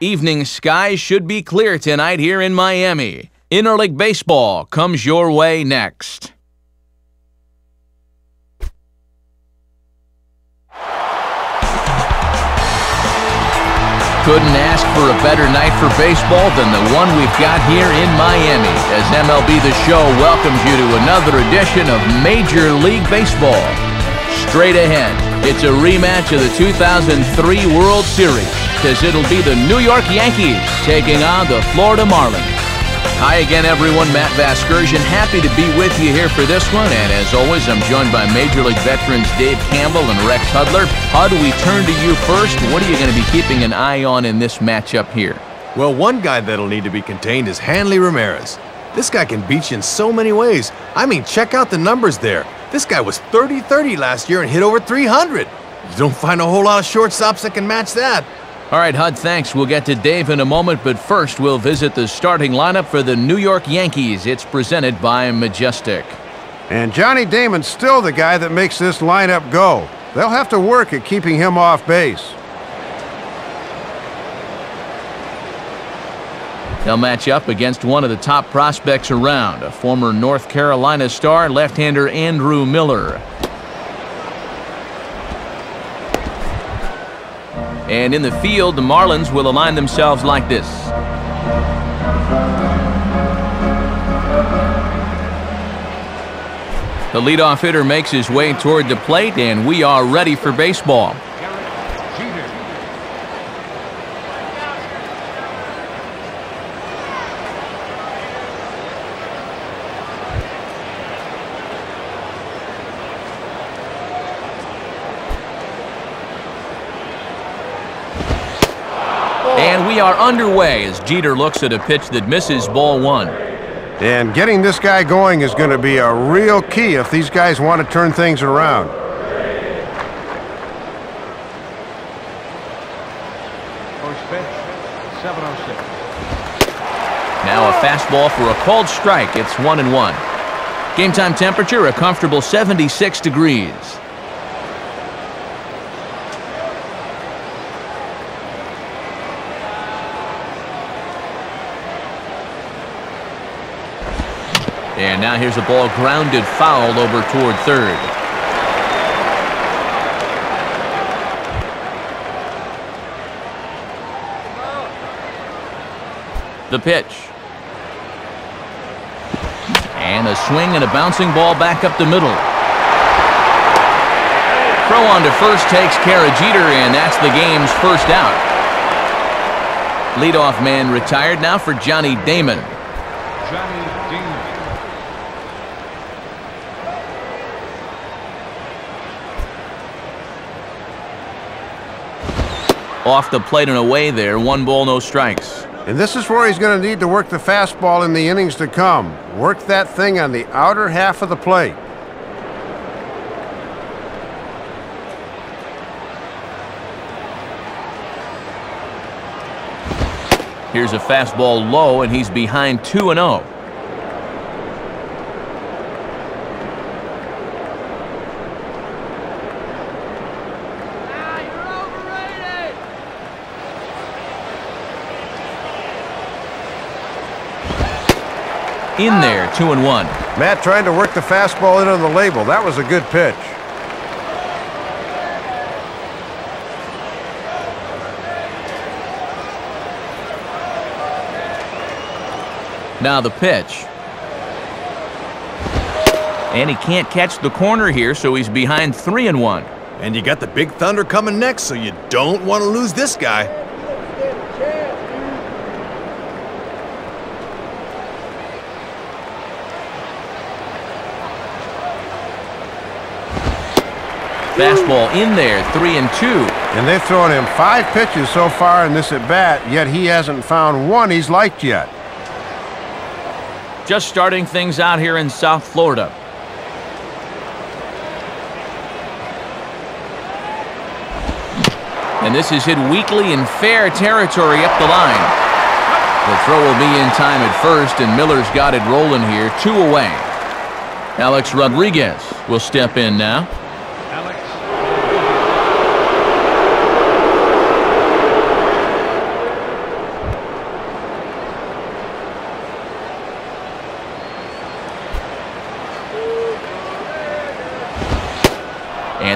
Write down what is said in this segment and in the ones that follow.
Evening skies should be clear tonight here in Miami. Interleague Baseball comes your way next. Couldn't ask for a better night for baseball than the one we've got here in Miami as MLB The Show welcomes you to another edition of Major League Baseball. Straight ahead, it's a rematch of the 2003 World Series as it'll be the New York Yankees taking on the Florida Marlins. Hi again, everyone. Matt Vasgersian, happy to be with you here for this one. And as always, I'm joined by Major League veterans Dave Campbell and Rex Hudler. Hud, we turn to you first. What are you going to be keeping an eye on in this matchup here? Well, one guy that'll need to be contained is Hanley Ramirez. This guy can beat you in so many ways. I mean, check out the numbers there. This guy was 30-30 last year and hit over 300. You don't find a whole lot of shortstops that can match that. All right, Hud, thanks. We'll get to Dave in a moment, but first we'll visit the starting lineup for the New York Yankees. It's presented by Majestic. And Johnny Damon's still the guy that makes this lineup go. They'll have to work at keeping him off base. They'll match up against one of the top prospects around, a former North Carolina star, left-hander Andrew Miller. And in the field, the Marlins will align themselves like this. The leadoff hitter makes his way toward the plate, and we are ready for baseball. We are underway as Jeter looks at a pitch that misses ball one. And getting this guy going is going to be a real key if these guys want to turn things around. Now a fastball for a called strike. It's one and one. Game time temperature a comfortable 76 degrees. And now here's a ball grounded foul over toward third. The pitch. And a swing and a bouncing ball back up the middle. Throw on to first takes care of Jeter, and that's the game's first out. Leadoff man retired now for Johnny Damon. Johnny off the plate and away there. One ball, no strikes. And this is where he's going to need to work the fastball in the innings to come. Work that thing on the outer half of the plate. Here's a fastball low, and he's behind 2 in there, two and one. Matt trying to work the fastball in on the label. That was a good pitch. Now the pitch. And he can't catch the corner here, so he's behind three and one. And you got the big thunder coming next, so you don't want to lose this guy. Fastball in there, three and two. And they've thrown him five pitches so far in this at bat, yet he hasn't found one he's liked yet. Just starting things out here in South Florida. And this is hit weakly in fair territory up the line. The throw will be in time at first, and Miller's got it rolling here, two away. Alex Rodriguez will step in now.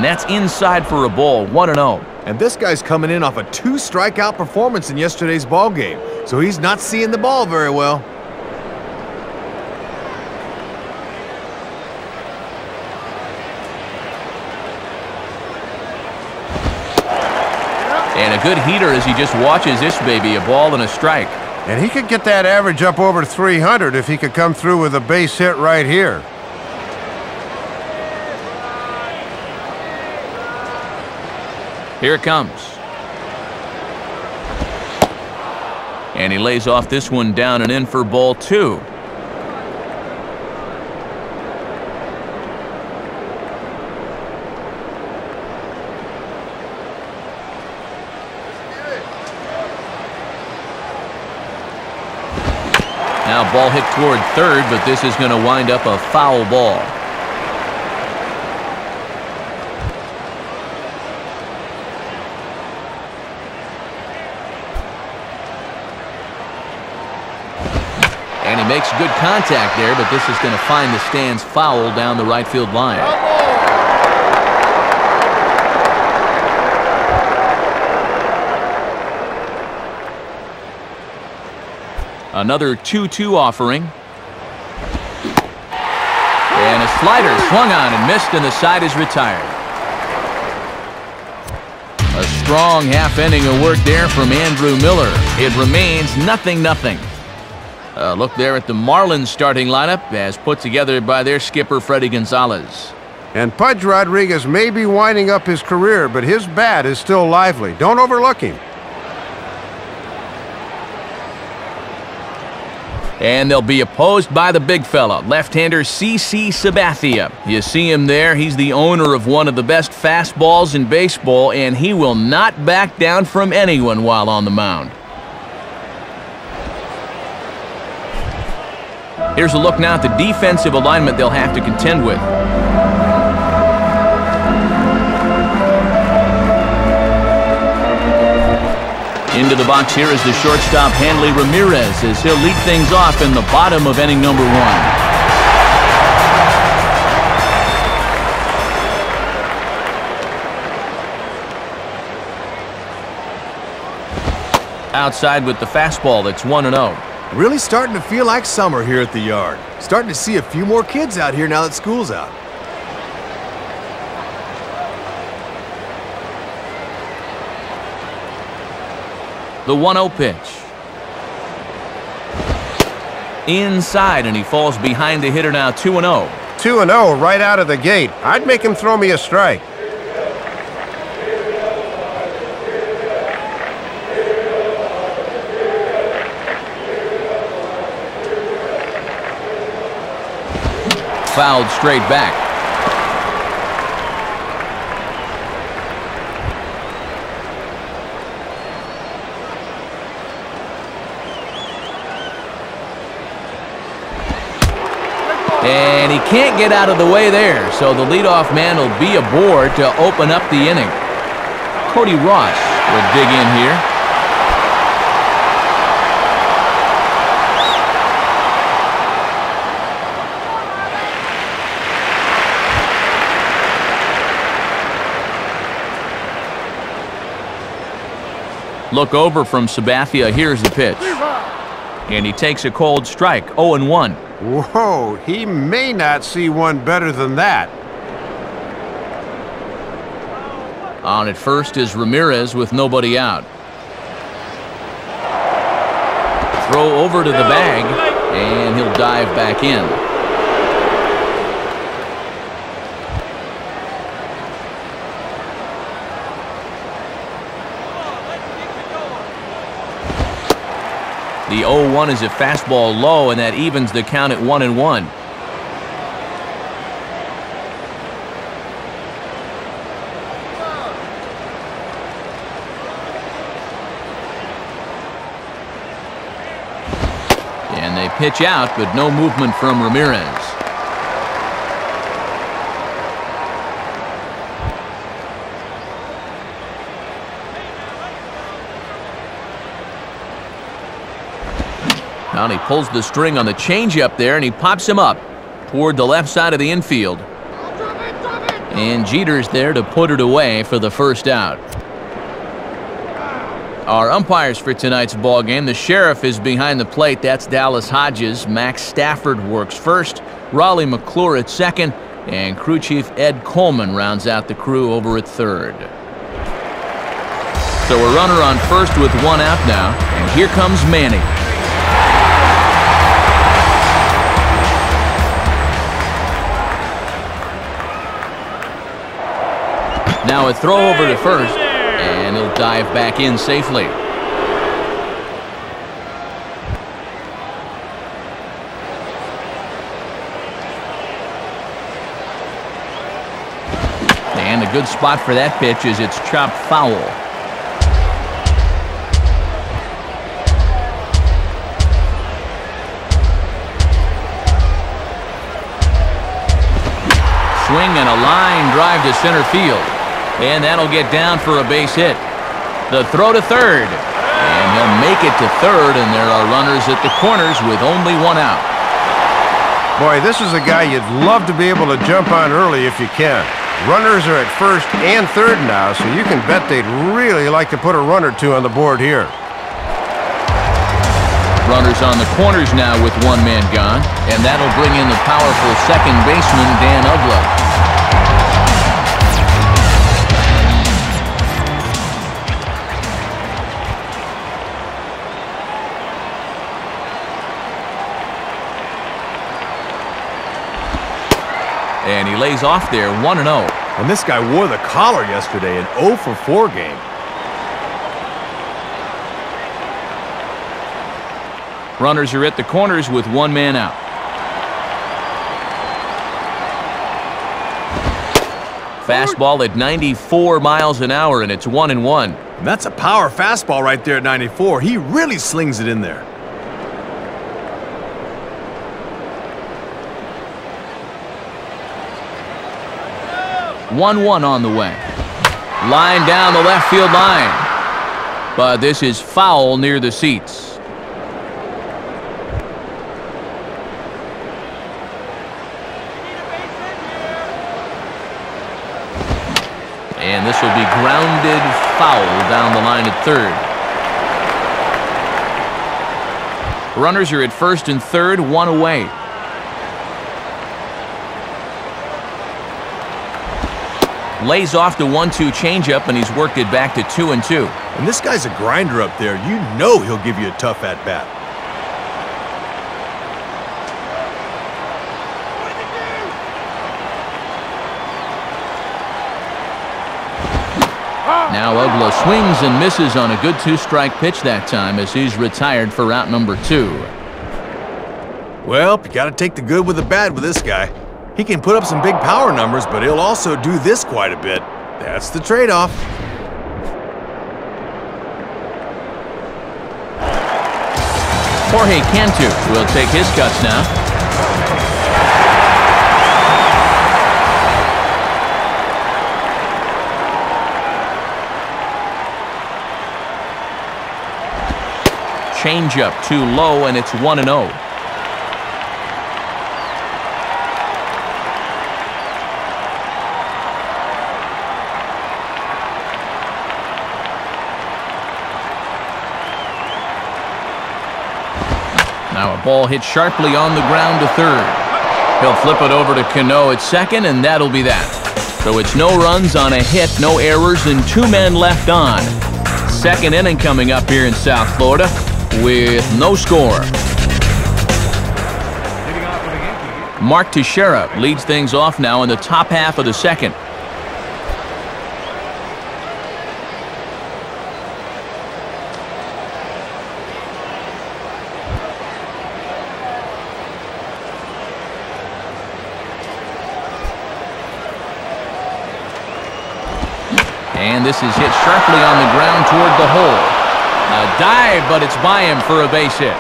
And that's inside for a ball, 1-0. And this guy's coming in off a two strikeout performance in yesterday's ball game, so he's not seeing the ball very well. And a good heater as he just watches this baby, a ball and a strike. And he could get that average up over 300 if he could come through with a base hit right here. Here it comes. And he lays off this one down and in for ball two. Now ball hit toward third, but this is going to wind up a foul ball. And he makes good contact there, but this is going to find the stands foul down the right field line. Another 2-2 offering. And a slider swung on and missed, and the side is retired. A strong half inning of work there from Andrew Miller. It remains nothing nothing. A look there at the Marlins starting lineup as put together by their skipper Fredi Gonzalez. And Pudge Rodriguez may be winding up his career, but his bat is still lively. Don't overlook him. And they'll be opposed by the big fella, left-hander CC Sabathia. You see him there. He's the owner of one of the best fastballs in baseball, and he will not back down from anyone while on the mound. Here's a look now at the defensive alignment they'll have to contend with. Into the box here is the shortstop Hanley Ramirez as he'll lead things off in the bottom of inning number one. Outside with the fastball, that's 1 0. Really starting to feel like summer here at the yard. Starting to see a few more kids out here now that school's out. The 1 0 pitch. Inside, and he falls behind the hitter now 2 0. 2 and 0 right out of the gate. I'd make him throw me a strike. Fouled straight back. And he can't get out of the way there, so the leadoff man will be aboard to open up the inning. Cody Ross will dig in here. Look over from Sabathia. Here's the pitch. And he takes a cold strike, 0-1. Whoa, he may not see one better than that. On at first is Ramirez with nobody out. Throw over to the bag, and he'll dive back in. The 0-1 is a fastball low, and that evens the count at 1 and 1. And they pitch out, but no movement from Ramirez. He pulls the string on the changeup there, and he pops him up toward the left side of the infield. And Jeter's there to put it away for the first out. Our umpires for tonight's ball game. The sheriff is behind the plate. That's Dallas Hodges. Max Stafford works first. Raleigh McClure at second. And crew chief Ed Coleman rounds out the crew over at third. So a runner on first with one out now. And here comes Manny. Now a throw over to first, and he'll dive back in safely. And a good spot for that pitch is it's chopped foul. Swing and a line drive to center field. And that'll get down for a base hit. The throw to third. And he'll make it to third, and there are runners at the corners with only one out. Boy, this is a guy you'd love to be able to jump on early if you can. Runners are at first and third now, so you can bet they'd really like to put a run or two on the board here. Runners on the corners now with one man gone, and that'll bring in the powerful second baseman, Dan Uggla. And he lays off there 1-0. And this guy wore the collar yesterday, an 0 for 4 game. Runners are at the corners with one man out. Fastball at 94 miles an hour, and it's one and one. And that's a power fastball right there at 94. He really slings it in there. One one on the way. Line down the left field line. But this is foul near the seats. And this will be grounded foul down the line at third. Runners are at first and third, one away. Lays off the one-two changeup, and he's worked it back to two and two. And this guy's a grinder up there. You know he'll give you a tough at-bat. Now Uggla swings and misses on a good two-strike pitch that time as he's retired for route number two. Well, you got to take the good with the bad with this guy. He can put up some big power numbers, but he'll also do this quite a bit. That's the trade-off. Jorge Cantu will take his cuts now. Changeup too low, and it's 1 0. Ball hit sharply on the ground to third. He'll flip it over to Cano at second, and that'll be that. So it's no runs on a hit, no errors, and two men left on. Second inning coming up here in South Florida with no score. Mark Teixeira leads things off now in the top half of the second. And this on the ground toward the hole. A dive, but it's by him for a base hit.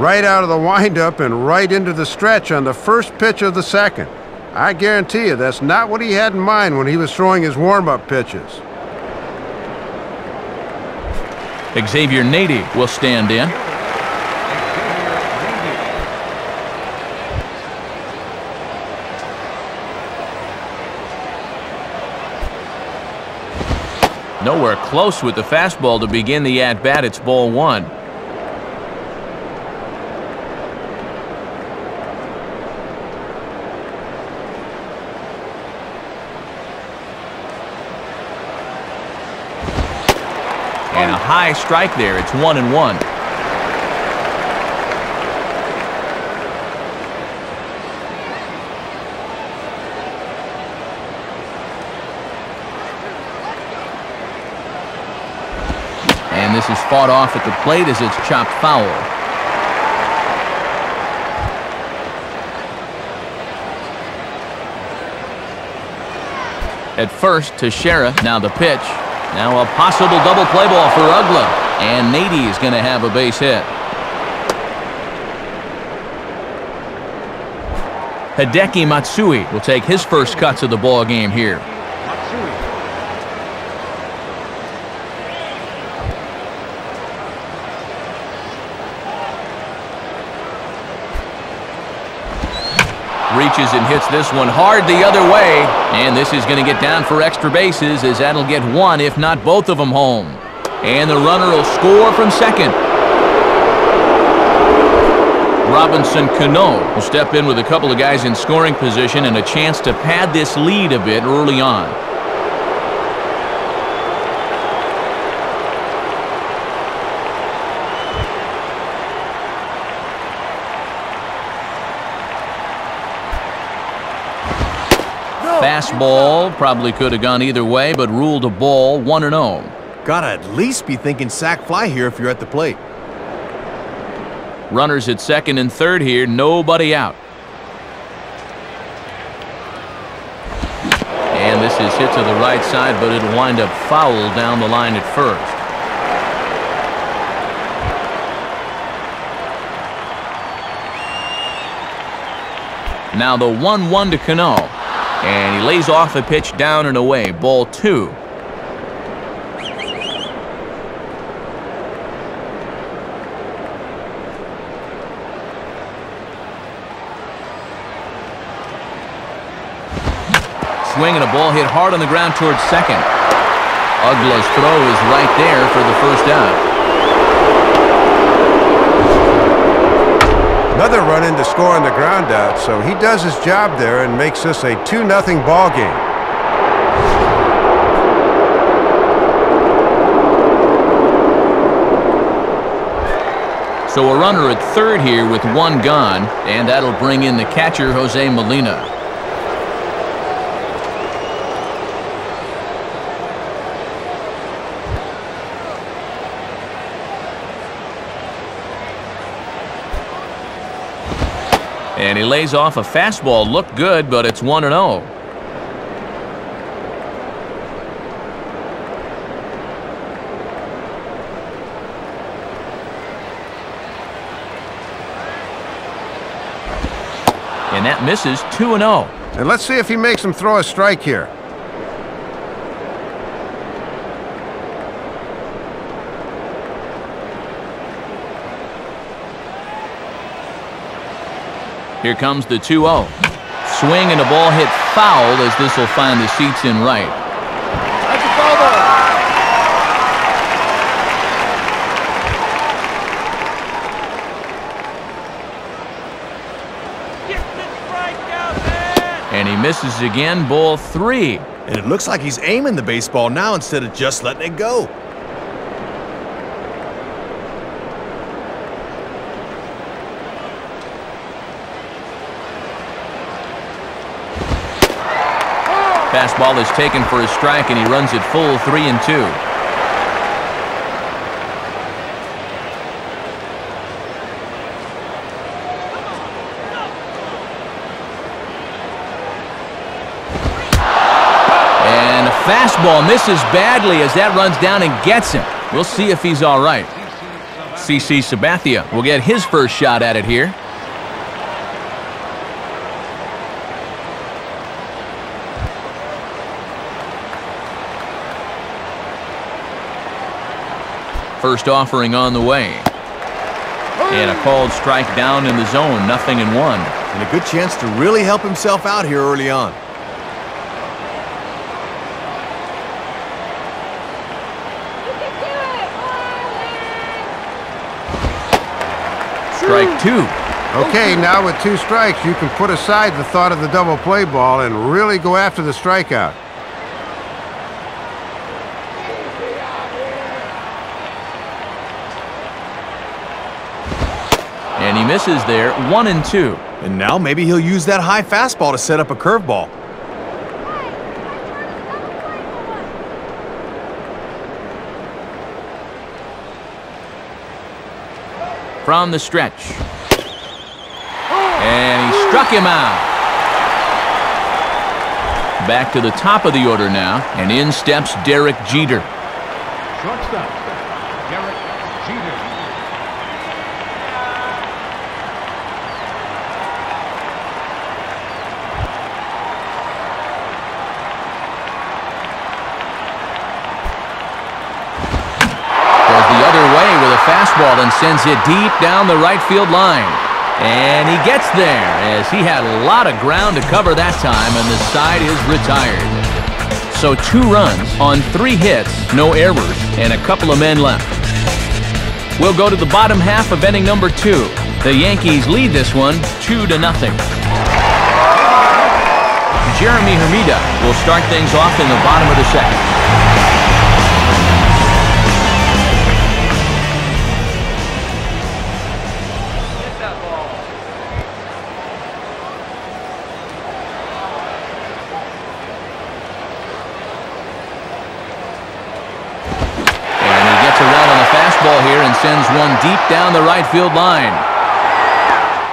Right out of the windup and right into the stretch on the first pitch of the second. I guarantee you that's not what he had in mind when he was throwing his warm-up pitches. Xavier Nady will stand in. Nowhere close with the fastball to begin the at-bat. It's ball one. And a high strike there. It's one and one. And this is fought off at the plate as it's chopped foul. At first, Teixeira. Now the pitch. Now a possible double play ball for Uggla. And Nady is going to have a base hit. Hideki Matsui will take his first cuts of the ball game here. Reaches and hits this one hard the other way. And this is going to get down for extra bases as that'll get one, if not both of them home. And the runner will score from second. Robinson Cano will step in with a couple of guys in scoring position and a chance to pad this lead a bit early on. Fastball probably could have gone either way, but ruled a ball 1 0. Gotta at least be thinking sac fly here if you're at the plate. Runners at second and third here, nobody out. And this is hit to the right side, but it'll wind up foul down the line at first. Now the 1 1 to Cano. And he lays off a pitch down and away. Ball two. Swing and a ball hit hard on the ground towards second. Uggla's throw is right there for the first out. Another run in to score on the ground out, so he does his job there and makes this a 2-0 ball game. So a runner at third here with one gone, and that'll bring in the catcher, Jose Molina. He lays off a fastball. Looked good, but it's 1 0. And that misses 2 0. And let's see if he makes him throw a strike here. Here comes the 2 0. Swing and a ball hit foul as this will find the seats in right. That's a foul ball. And he misses again, ball three. And it looks like he's aiming the baseball now instead of just letting it go. Fastball is taken for a strike, and he runs it full three and two. And a fastball misses badly as that runs down and gets him. We'll see if he's all right. CC Sabathia will get his first shot at it here. First offering on the way. And a called strike down in the zone, nothing in one. And a good chance to really help himself out here early on. Strike two. Okay, now with two strikes, you can put aside the thought of the double play ball and really go after the strikeout. Misses there, one and two. And now maybe he'll use that high fastball to set up a curveball. From the stretch. And he struck him out. Back to the top of the order now, and in steps Derek Jeter. Shortstop, Derek Jeter. Goes the other way with a fastball and sends it deep down the right field line. And he gets there as he had a lot of ground to cover that time, and the side is retired. So two runs on three hits, no errors, and a couple of men left. We'll go to the bottom half of inning number two. The Yankees lead this one two to nothing. Jeremy Hermida will start things off in the bottom of the second. Deep down the right field line.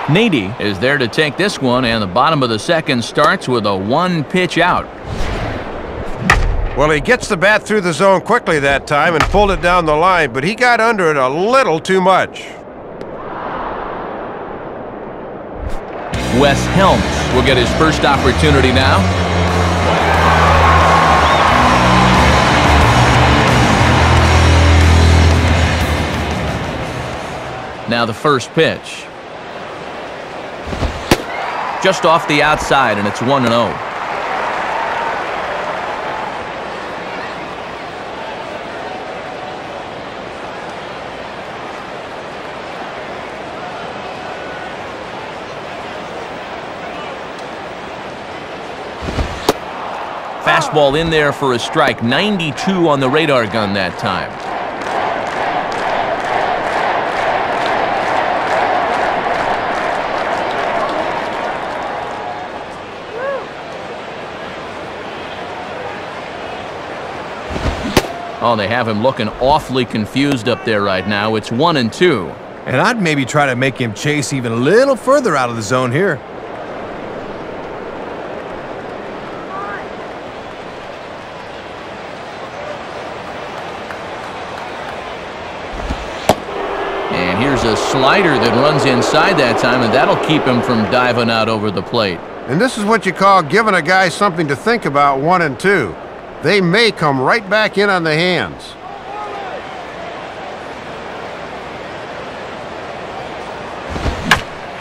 Nady is there to take this one, and the bottom of the second starts with a one pitch out. Well, he gets the bat through the zone quickly that time and pulled it down the line, but he got under it a little too much. Wes Helms will get his first opportunity now. Now the first pitch. Just off the outside, and it's 1 0. Fastball in there for a strike. 92 on the radar gun that time. Oh, they have him looking awfully confused up there right now. It's one and two. And I'd maybe try to make him chase even a little further out of the zone here. And here's a slider that runs inside that time, and that'll keep him from diving out over the plate. And this is what you call giving a guy something to think about one and two. They may come right back in on the hands.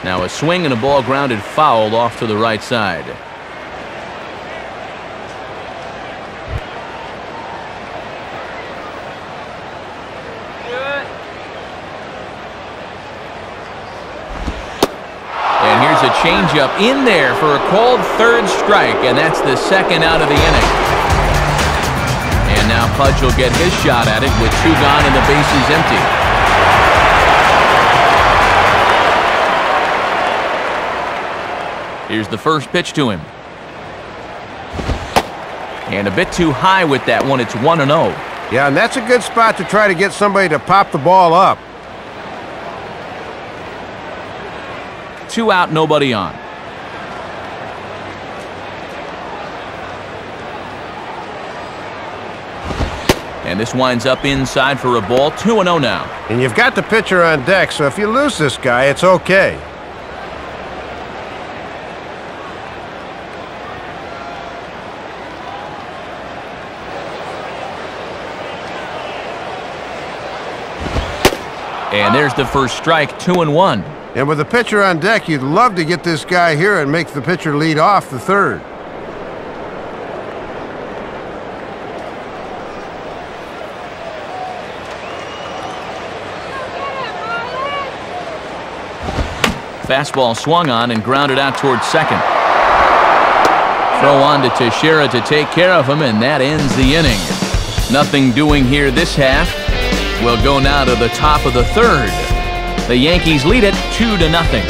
Now a swing and a ball grounded foul off to the right side. And here's a changeup in there for a called third strike, and that's the second out of the inning. Pudge will get his shot at it with two gone and the bases empty. Here's the first pitch to him. And a bit too high with that one. It's 1 0. Yeah, and that's a good spot to try to get somebody to pop the ball up. Two out, nobody on. And this winds up inside for a ball. 2 0 now. And you've got the pitcher on deck, so if you lose this guy, it's okay. And there's the first strike, 2 and 1. And with the pitcher on deck, you'd love to get this guy here and make the pitcher lead off the third. Fastball swung on and grounded out towards second. Throw on to Teixeira to take care of him, and that ends the inning. Nothing doing here this half. We'll go now to the top of the third. The Yankees lead it 2 to nothing.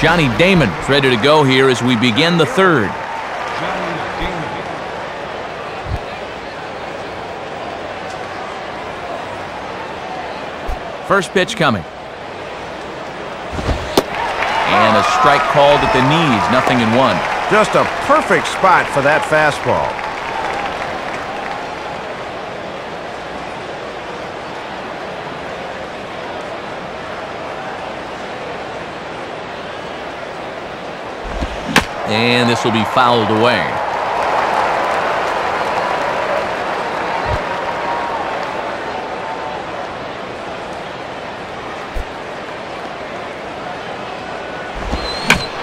Johnny Damon is ready to go here as we begin the third. First pitch coming. And a strike called at the knees, nothing in one. Just a perfect spot for that fastball. And this will be fouled away.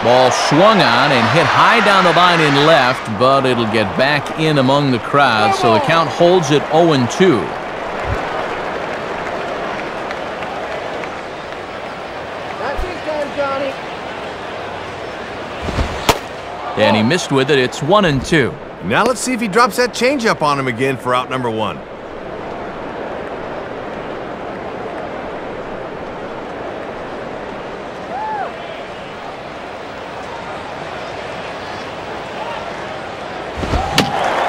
Ball swung on and hit high down the line in left, but it'll get back in among the crowd, so the count holds at 0-2. That's his time, Johnny. And he missed with it. It's 1 and 2. Now let's see if he drops that changeup on him again for out number one.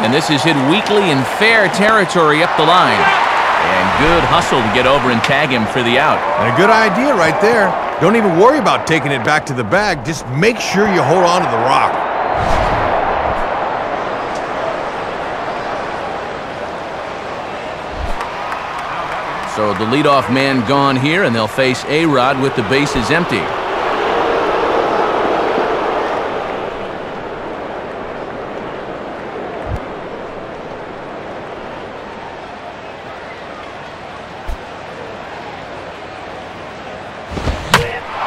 And this is hit weakly in fair territory up the line. And good hustle to get over and tag him for the out. And a good idea right there. Don't even worry about taking it back to the bag. Just make sure you hold on to the rock. So the leadoff man gone here, and they'll face A-Rod with the bases empty.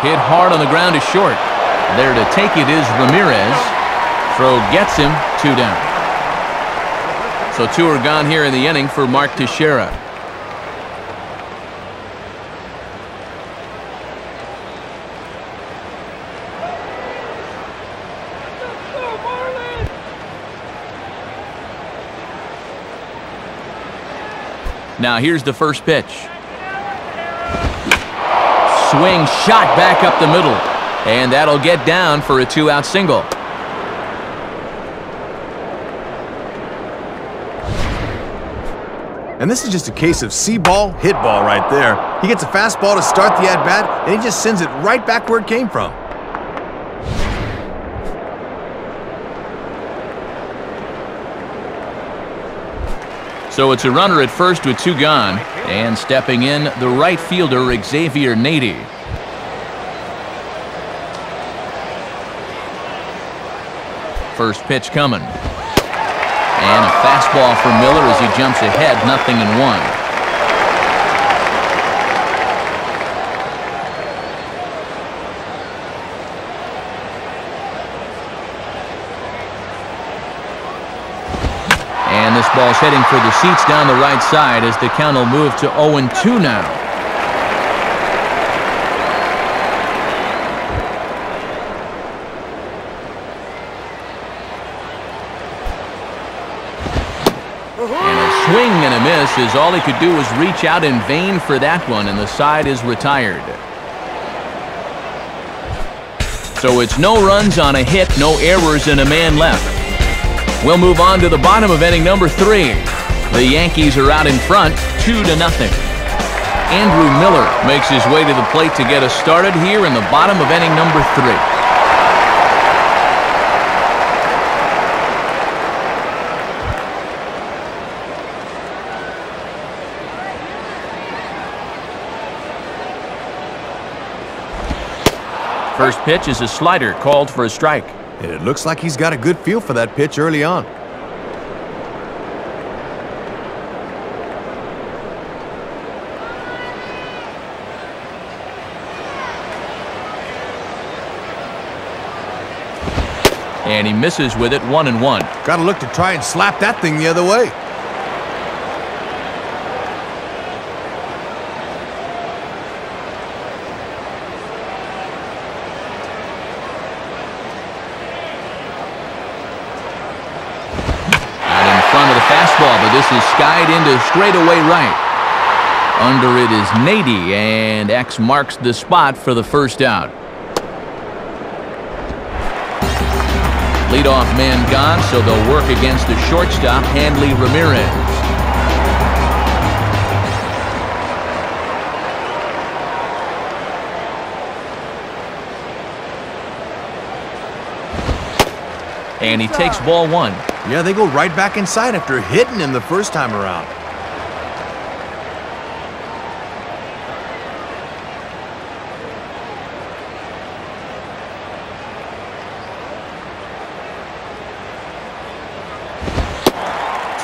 Hit hard on the ground is short. There to take it is Ramirez. Throw gets him, two down. So two are gone here in the inning for Mark Teixeira. Now here's the first pitch. Swing shot back up the middle. And that'll get down for a two-out single. And this is just a case of see ball, hit ball right there. He gets a fastball to start the at bat, and he just sends it right back where it came from. So it's a runner at first with two gone. And stepping in, the right fielder, Xavier Nady. First pitch coming. And a fastball for Miller as he jumps ahead, nothing in one. And this ball's heading for the seats down the right side as the count will move to 0-2 now. And a swing and a miss as all he could do was reach out in vain for that one, and the side is retired. So it's no runs on a hit, no errors, and a man left. We'll move on to the bottom of inning number three. The Yankees are out in front, two to nothing. Andrew Miller makes his way to the plate to get us started here in the bottom of inning number three. First pitch is a slider called for a strike. And it looks like he's got a good feel for that pitch early on. And he misses with it one and one. Got to look to try and slap that thing the other way. fastball, but this is skied into straightaway right. Under it is Nady, and X marks the spot for the first out. Leadoff man gone, so they'll work against the shortstop, Hanley Ramirez. And he takes ball one. Yeah, they go right back inside after hitting him the first time around.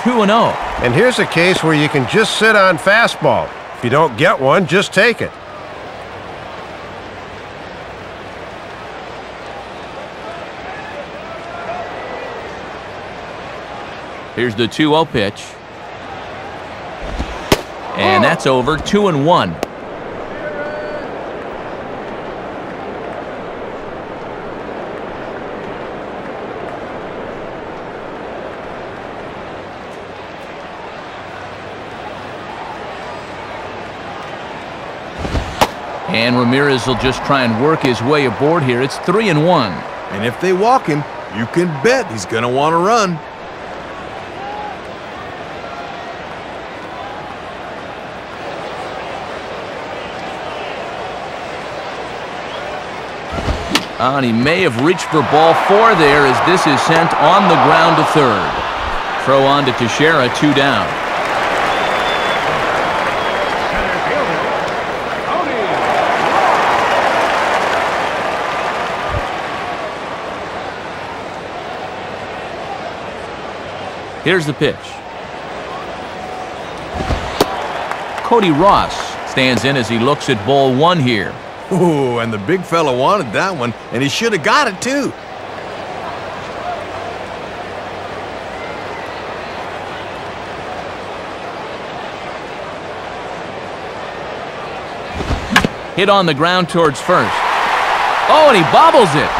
Two and oh. And here's a case where you can just sit on fastball. If you don't get one, just take it. Here's the 2-0 pitch. And that's over, two and one. And Ramirez will just try and work his way aboard here. It's three and one. And if they walk him, you can bet he's going to want to run. And he may have reached for ball four there as this is sent on the ground to third. Throw on to Teixeira, two down. Here's the pitch. Cody Ross stands in as he looks at ball one here. Ooh, and the big fella wanted that one, and he should have got it too. Hit on the ground towards first. Oh, and he bobbles it.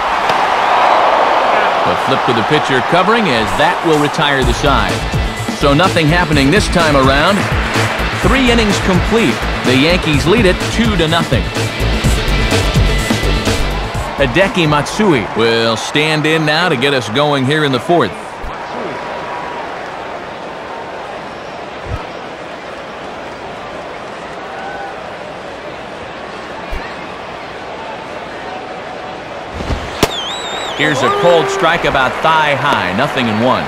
The flip to the pitcher covering as that will retire the side. So nothing happening this time around. Three innings complete. The Yankees lead it two to nothing. Hideki Matsui will stand in now to get us going here in the fourth. Here's a cold strike about thigh high, nothing in one.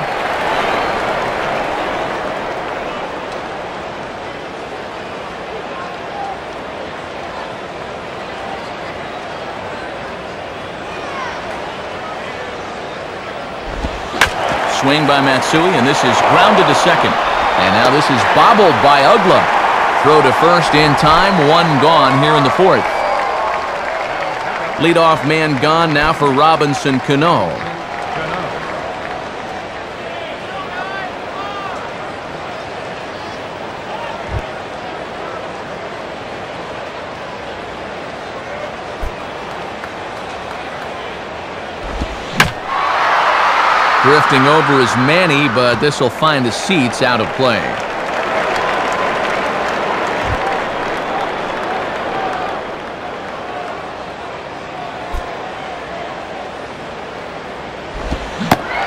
Swing by Matsui, and this is grounded to second. And now this is bobbled by Uggla. Throw to first in time, one gone here in the fourth. Leadoff man gone now for Robinson Cano. Drifting over is Manny, but this will find the seats out of play.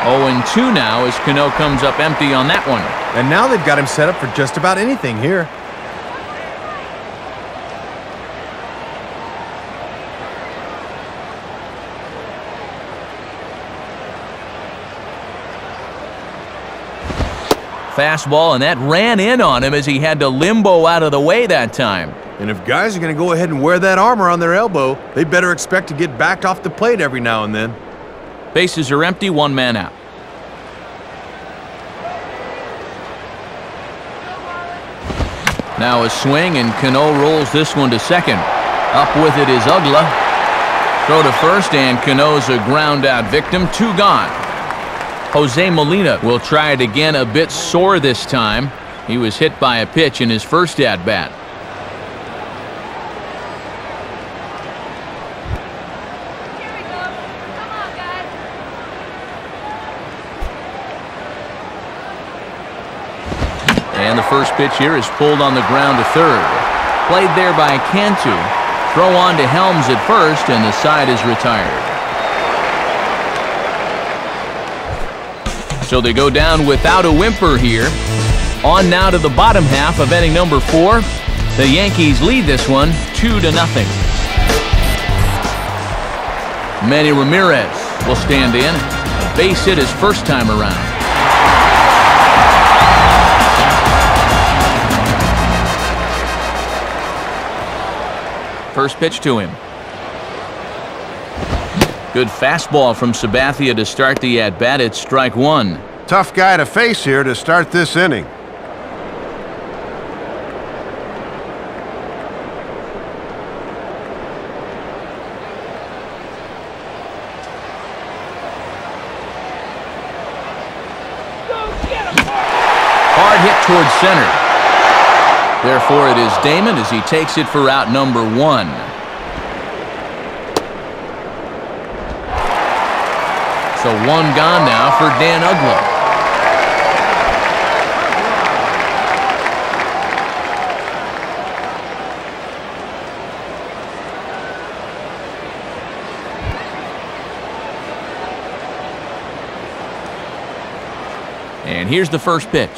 Oh, and 2 now as Cano comes up empty on that one. And now they've got him set up for just about anything here. Fastball, and that ran in on him as he had to limbo out of the way that time. And if guys are going to go ahead and wear that armor on their elbow, they better expect to get backed off the plate every now and then. Bases are empty, one man out. Now a swing, and Cano rolls this one to second. Up with it is Uggla. Throw to first, and Cano's a ground out victim. Two gone. Jose Molina will try it again a bit sore this time. He was hit by a pitch in his first at bat. Here we go. Come on, guys. And the first pitch here is pulled on the ground to third. Played there by Cantu. Throw on to Helms at first, and the side is retired. So they go down without a whimper here. On now to the bottom half of inning number four. The Yankees lead this one two to nothing. Manny Ramirez will stand in. A base hit his first time around. First pitch to him. Good fastball from Sabathia to start the at-bat. It's strike one. Tough guy to face here to start this inning. Hard hit towards center. Therefore, it is Damon as he takes it for out number one. So one gone now for Dan Uggla. And here's the first pitch.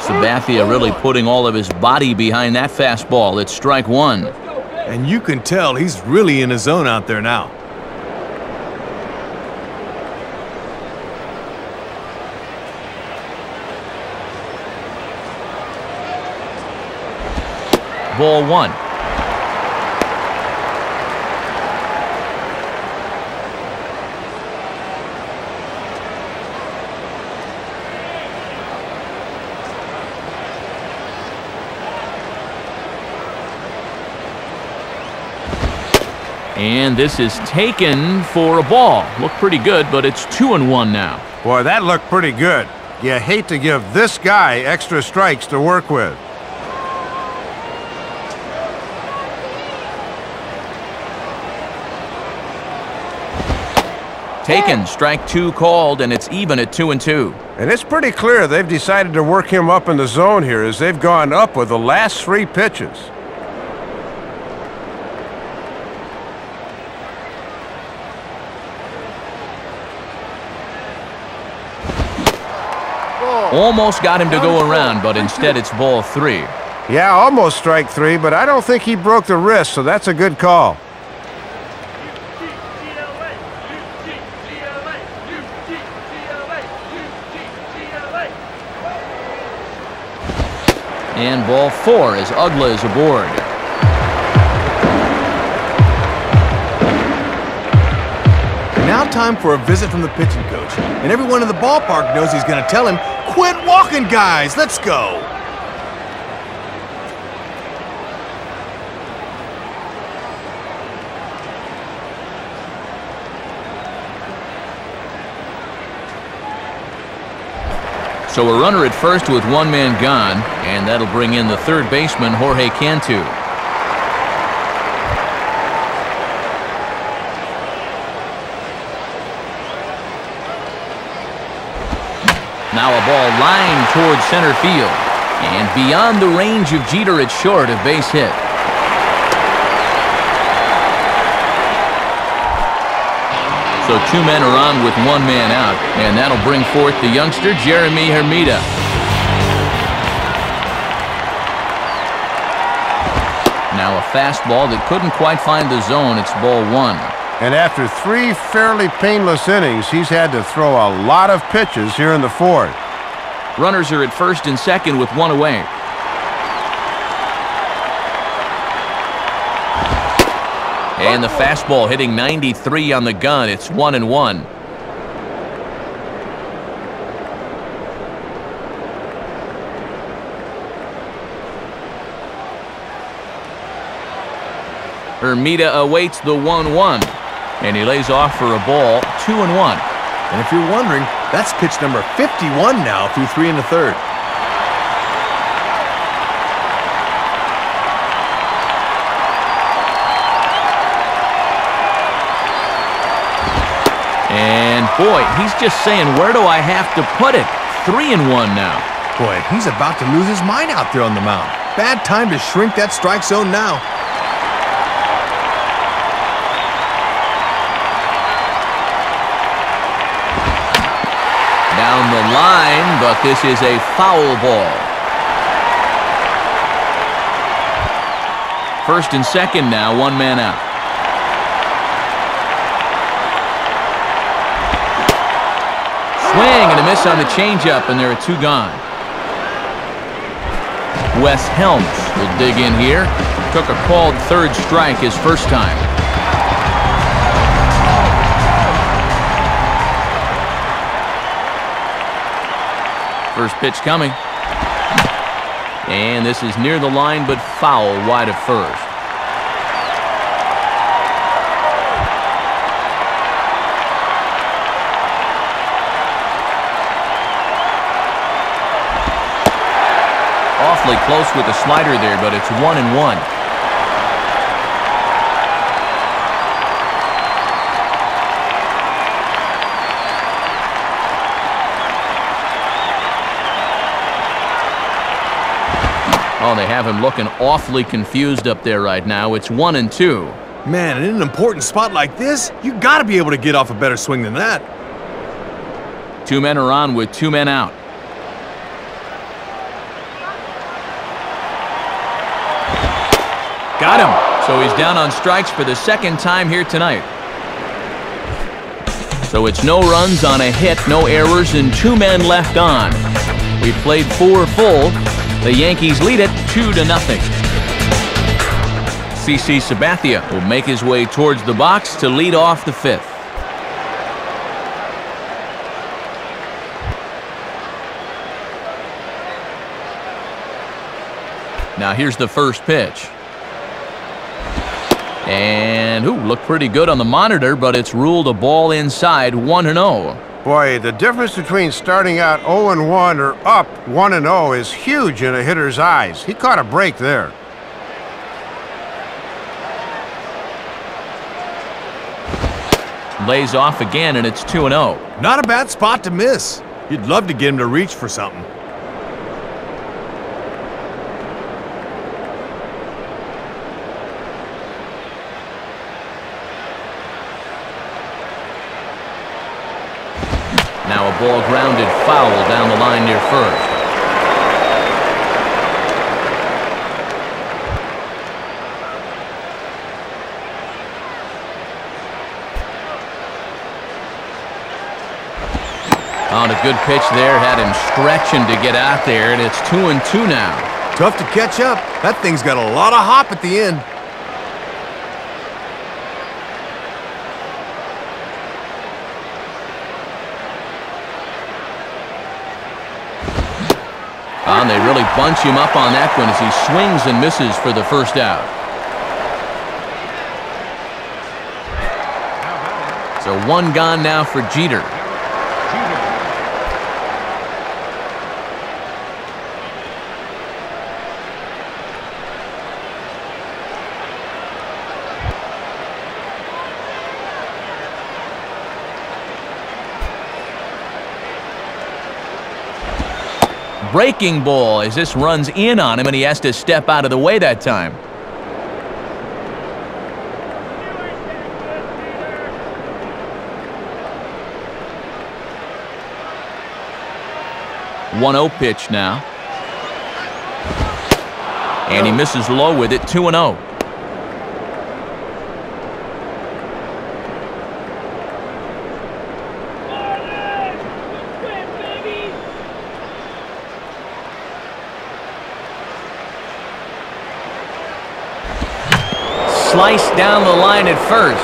Sabathia really putting all of his body behind that fastball. It's strike one. And you can tell he's really in his zone out there now. Ball one. And this is taken for a ball. Looked pretty good, but it's two and one now. Boy, that looked pretty good. You hate to give this guy extra strikes to work with. Taken, strike two called, and it's even at two and two. And it's pretty clear they've decided to work him up in the zone here as they've gone up with the last three pitches. Almost got him to go around, but instead it's ball three. Yeah, almost strike three, but I don't think he broke the wrist, so that's a good call. And ball four as Uggla is aboard. Now time for a visit from the pitching coach. And everyone in the ballpark knows he's going to tell him, quit walking, guys. Let's go. So a runner at first with one man gone, and that'll bring in the third baseman, Jorge Cantu. Now a ball lined towards center field. And beyond the range of Jeter, it's short, a base hit. So two men are on with one man out, and that'll bring forth the youngster, Jeremy Hermida. Now a fastball that couldn't quite find the zone. It's ball one. And after three fairly painless innings, he's had to throw a lot of pitches here in the fourth. Runners are at first and second with one away. And the fastball hitting 93 on the gun. It's one and one. Hermida awaits the 1-1. And he lays off for a ball, two and one. And if you're wondering, that's pitch number 51 now through three and a third. Boy, he's just saying, where do I have to put it? three and one now. Boy, he's about to lose his mind out there on the mound. Bad time to shrink that strike zone now. Down the line, but this is a foul ball. First and second now, one man out. On the changeup, and there are two gone. Wes Helms will dig in here. Took a called third strike his first time. First pitch coming. And this is near the line, but foul wide of first. Awfully close with the slider there, but it's one and one. Oh, they have him looking awfully confused up there right now. It's one and two. Man, in an important spot like this, you gotta be able to get off a better swing than that. Two men are on with two men out. Got him. So he's down on strikes for the second time here tonight. So it's no runs on a hit, no errors, and two men left on. We played four full. The Yankees lead it two to nothing. CC Sabathia will make his way towards the box to lead off the fifth. Now here's the first pitch. And, ooh, looked pretty good on the monitor, but it's ruled a ball inside 1 0. Boy, the difference between starting out 0 1 or up 1 0 is huge in a hitter's eyes. He caught a break there. Lays off again, and it's 2 0. Not a bad spot to miss. You'd love to get him to reach for something. Ball grounded foul down the line near first. On a good pitch there, had him stretching to get out there, and it's two and two now. Tough to catch up. That thing's got a lot of hop at the end. And they really bunch him up on that one as he swings and misses for the first out. So one gone now for Jeter. Breaking ball as this runs in on him and he has to step out of the way that time. One 0 pitch now. And he misses low with it, 2 0. Sliced down the line at first,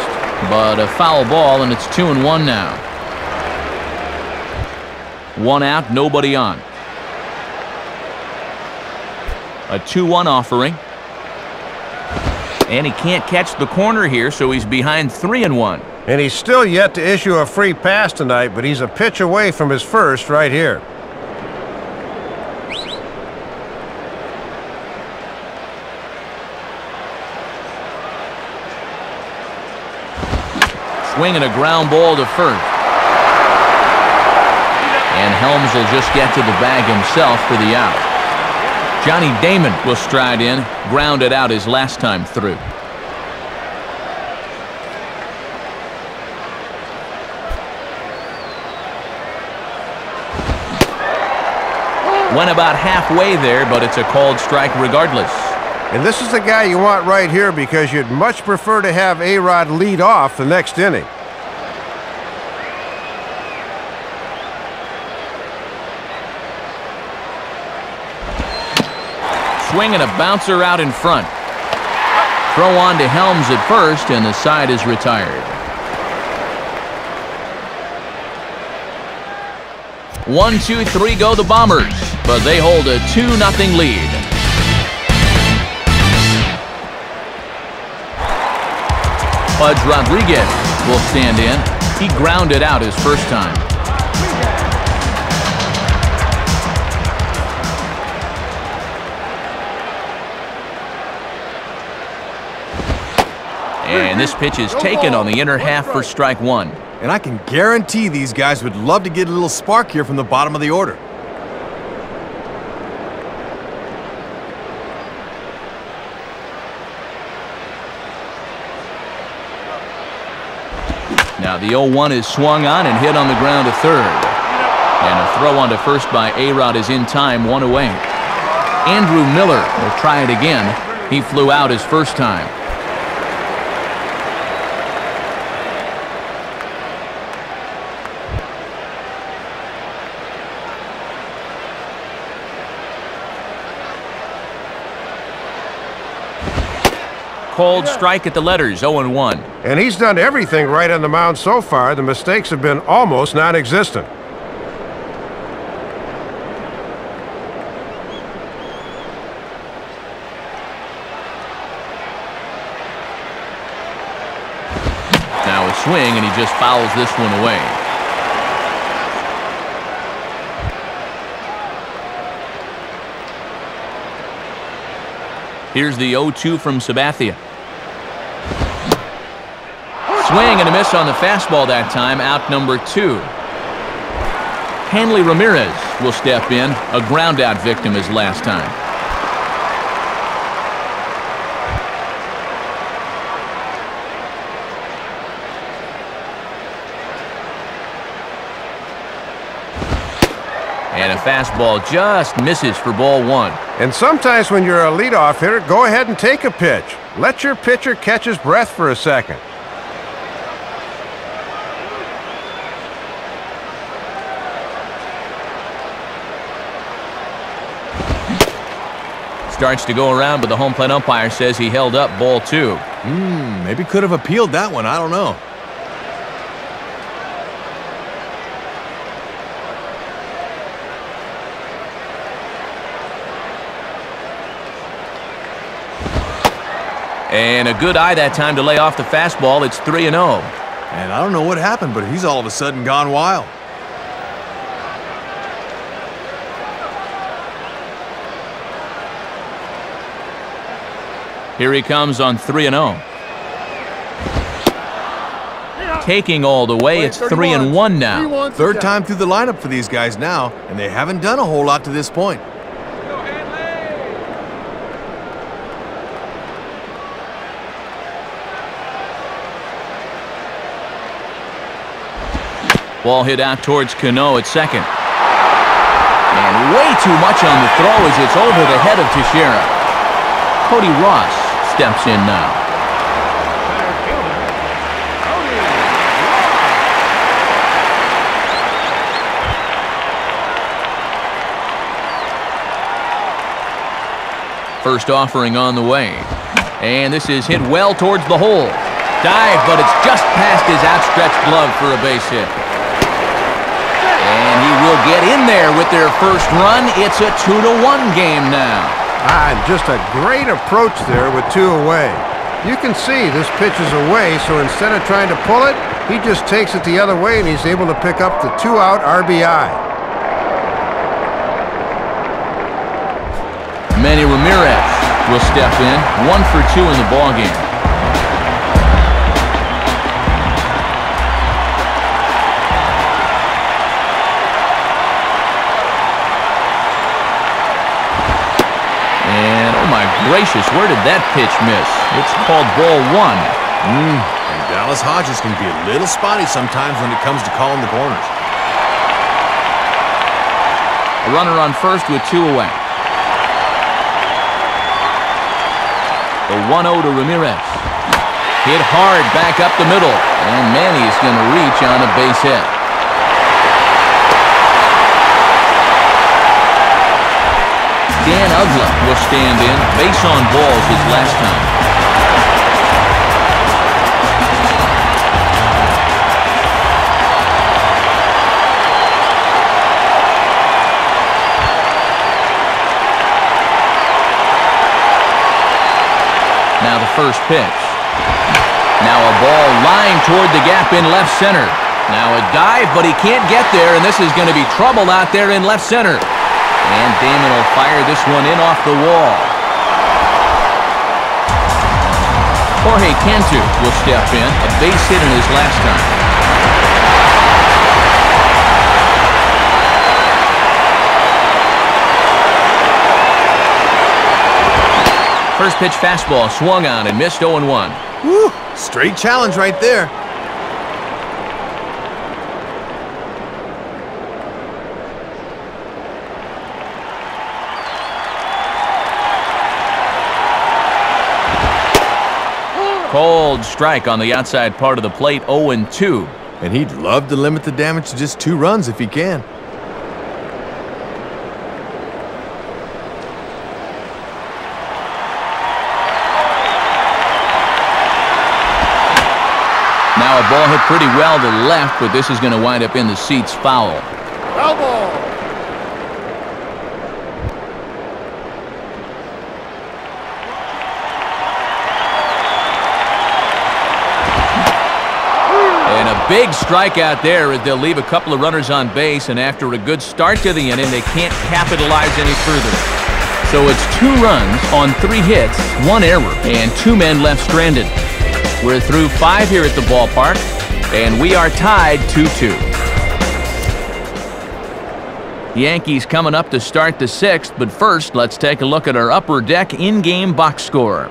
but a foul ball, and it's 2 and 1 now. One out, nobody on. A 2 1 offering. And he can't catch the corner here, so he's behind 3 and 1. And he's still yet to issue a free pass tonight, but he's a pitch away from his first right here. Swinging a ground ball to first. And Helms will just get to the bag himself for the out. Johnny Damon will stride in, grounded out his last time through. Went about halfway there, but it's a called strike regardless. And this is the guy you want right here because you'd much prefer to have A-Rod lead off the next inning. Swinging a bouncer out in front. Throw on to Helms at first, and the side is retired. One, two, three go the Bombers, but they hold a 2-0 lead. Pudge Rodriguez will stand in. He grounded out his first time. And this pitch is taken on the inner half for strike one. And I can guarantee these guys would love to get a little spark here from the bottom of the order. The 0-1 is swung on and hit on the ground to third. And a throw on to first by A-Rod is in time, one away. Andrew Miller will try it again. He flew out his first time. Cold strike at the letters, 0-1. And he's done everything right on the mound so far. The mistakes have been almost non-existent. Now a swing, and he just fouls this one away. Here's the 0-2 from Sabathia. Swing and a miss on the fastball that time, out number two. Hanley Ramirez will step in, a groundout victim his last time. And a fastball just misses for ball one. And sometimes when you're a leadoff hitter, go ahead and take a pitch. Let your pitcher catch his breath for a second. Starts to go around, but the home plate umpire says he held up ball two. Hmm, maybe could have appealed that one. I don't know. And a good eye that time to lay off the fastball. It's 3 and 0. And I don't know what happened, but he's all of a sudden gone wild. Here he comes on 3 and 0. Taking all the way, it's 3 and 1 now. Third time through the lineup for these guys now, and they haven't done a whole lot to this point. Ball hit out towards Cano at second. And way too much on the throw as it's over the head of Teixeira. Cody Ross steps in now. First offering on the way. And this is hit well towards the hole. Dive, but it's just past his outstretched glove for a base hit. And he will get in there with their first run. It's a 2 to one game now. Ah, and just a great approach there with two away. You can see this pitch is away, so instead of trying to pull it, he just takes it the other way and he's able to pick up the two-out RBI. Manny Ramirez will step in, one for two in the ballgame. Gracious, where did that pitch miss? It's called ball one. Mm, and Dallas Hodges can be a little spotty sometimes when it comes to calling the corners. A runner on first with two away. The 1-0 to Ramirez. Hit hard back up the middle, and Manny's going to reach on a base hit. Dan Uggla will stand in. Base on balls his last time. Now the first pitch. Now a ball lying toward the gap in left center. Now a dive, but he can't get there, and this is going to be trouble out there in left center. And Damon will fire this one in off the wall. Jorge Cantu will step in, a base hit in his last time. First pitch fastball swung on and missed 0-1. Whew, straight challenge right there. Cold strike on the outside part of the plate, 0-2. And he'd love to limit the damage to just two runs if he can. Now a ball hit pretty well to left, but this is going to wind up in the seats foul. Foul big strikeout there as they'll leave a couple of runners on base, and after a good start to the inning, they can't capitalize any further. So it's two runs on three hits, one error, and two men left stranded. We're through five here at the ballpark, and we are tied 2-2. Yankees coming up to start the sixth, but first, let's take a look at our upper deck in-game box score.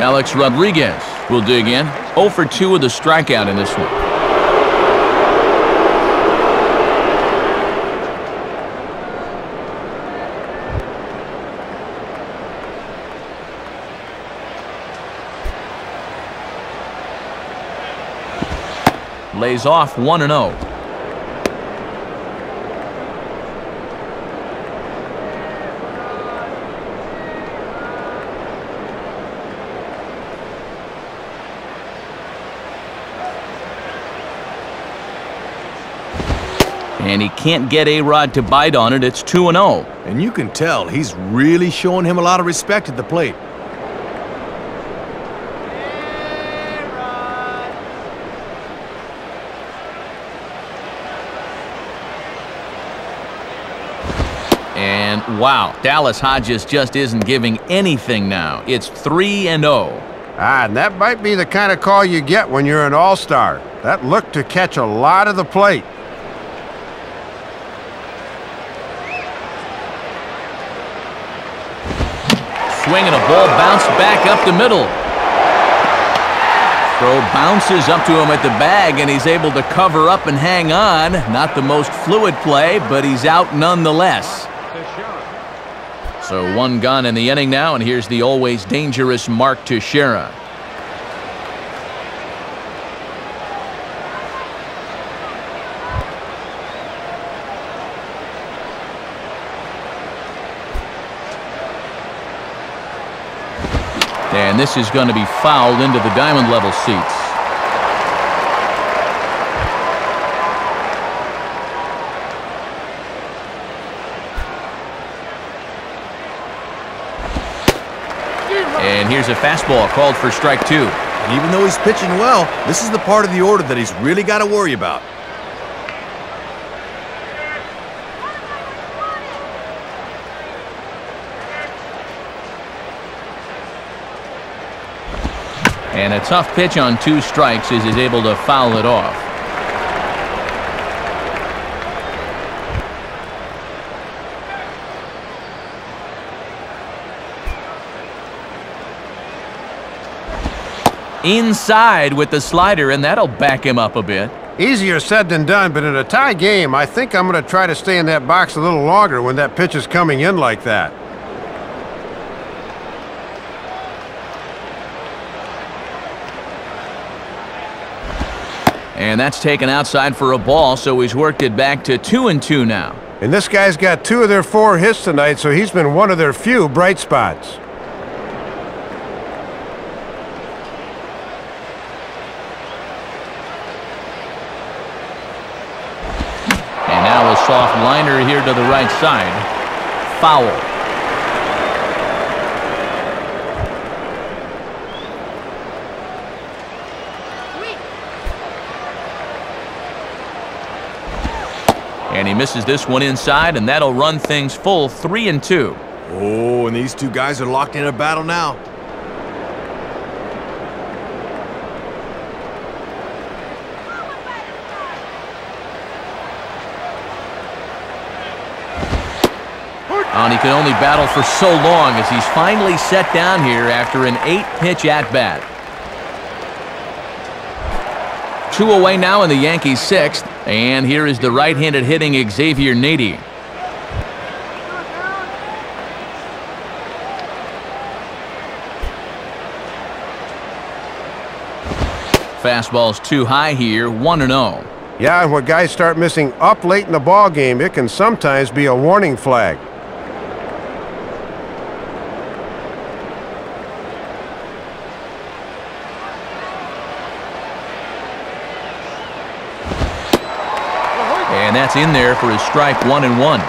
Alex Rodriguez will dig in. 0 for 2 with a strikeout in this one. Lays off 1 and 0. And he can't get A-Rod to bite on it. It's 2 and 0. And you can tell he's really showing him a lot of respect at the plate. And wow, Dallas Hodges just isn't giving anything now. It's 3 and 0. Ah, and that might be the kind of call you get when you're an all-star. That looked to catch a lot of the plate. Swing and a ball bounced back up the middle. Throw bounces up to him at the bag, and he's able to cover up and hang on. Not the most fluid play, but he's out nonetheless. So one gun in the inning now, and here's the always dangerous Mark Teixeira. And this is going to be fouled into the diamond level seats. And here's a fastball called for strike two. And even though he's pitching well, this is the part of the order that he's really got to worry about. And a tough pitch on two strikes as he's able to foul it off. Inside with the slider, and that'll back him up a bit. Easier said than done, but in a tie game, I think I'm going to try to stay in that box a little longer when that pitch is coming in like that. And that's taken outside for a ball, so he's worked it back to two and two now. And this guy's got two of their four hits tonight, so he's been one of their few bright spots. And now a soft liner here to the right side. Foul. He misses this one inside, and that'll run things full three and two. Oh, and these two guys are locked in a battle now. And he can only battle for so long as he's finally set down here after an eight-pitch at-bat. Two away now in the Yankees' sixth, and here is the right-handed hitting Xavier Nady. Fastball's too high here, 1-0. Yeah, when guys start missing up late in the ball game, it can sometimes be a warning flag. And in there for his strike one and one.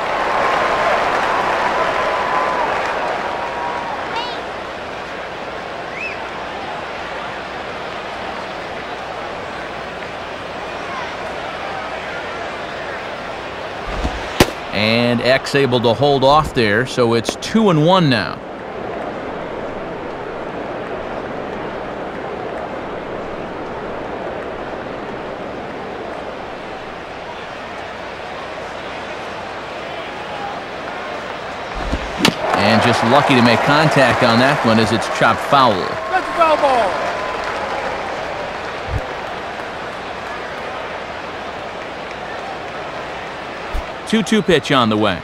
And X able to hold off there, so it's two and one now. And just lucky to make contact on that one as it's chopped foul. That's a foul ball. Two-two pitch on the way.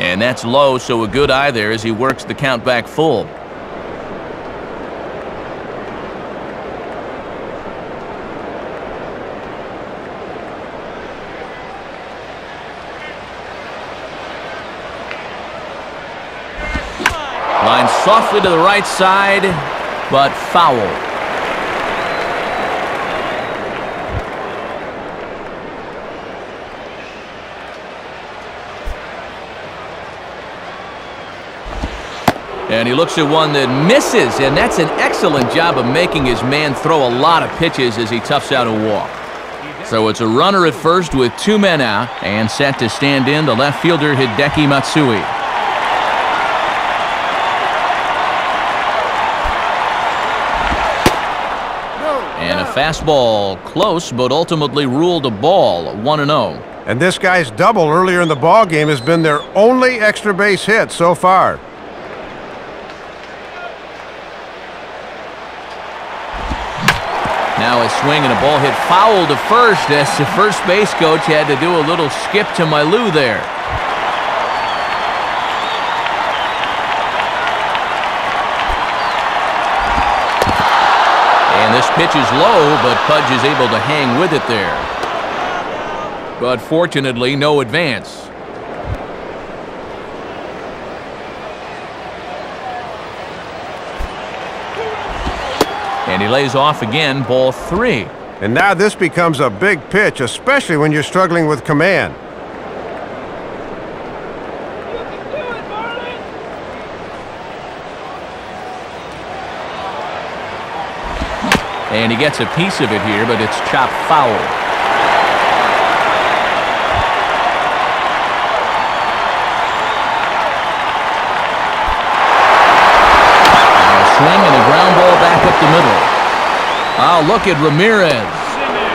And that's low, so a good eye there as he works the count back full. Line softly to the right side, but foul. And he looks at one that misses, and that's an excellent job of making his man throw a lot of pitches as he toughs out a walk. So it's a runner at first with two men out, and set to stand in the left fielder Hideki Matsui. Fastball close, but ultimately ruled a ball, 1-0. And this guy's double earlier in the ball game has been their only extra base hit so far. Now a swing and a ball hit foul to first as the first base coach had to do a little skip to Mailou there. Pitch is low, but Pudge is able to hang with it there. But fortunately, no advance. And he lays off again, ball three. And now this becomes a big pitch, especially when you're struggling with command. And he gets a piece of it here, but it's chopped foul. A swing and a ground ball back up the middle. Oh, look at Ramirez.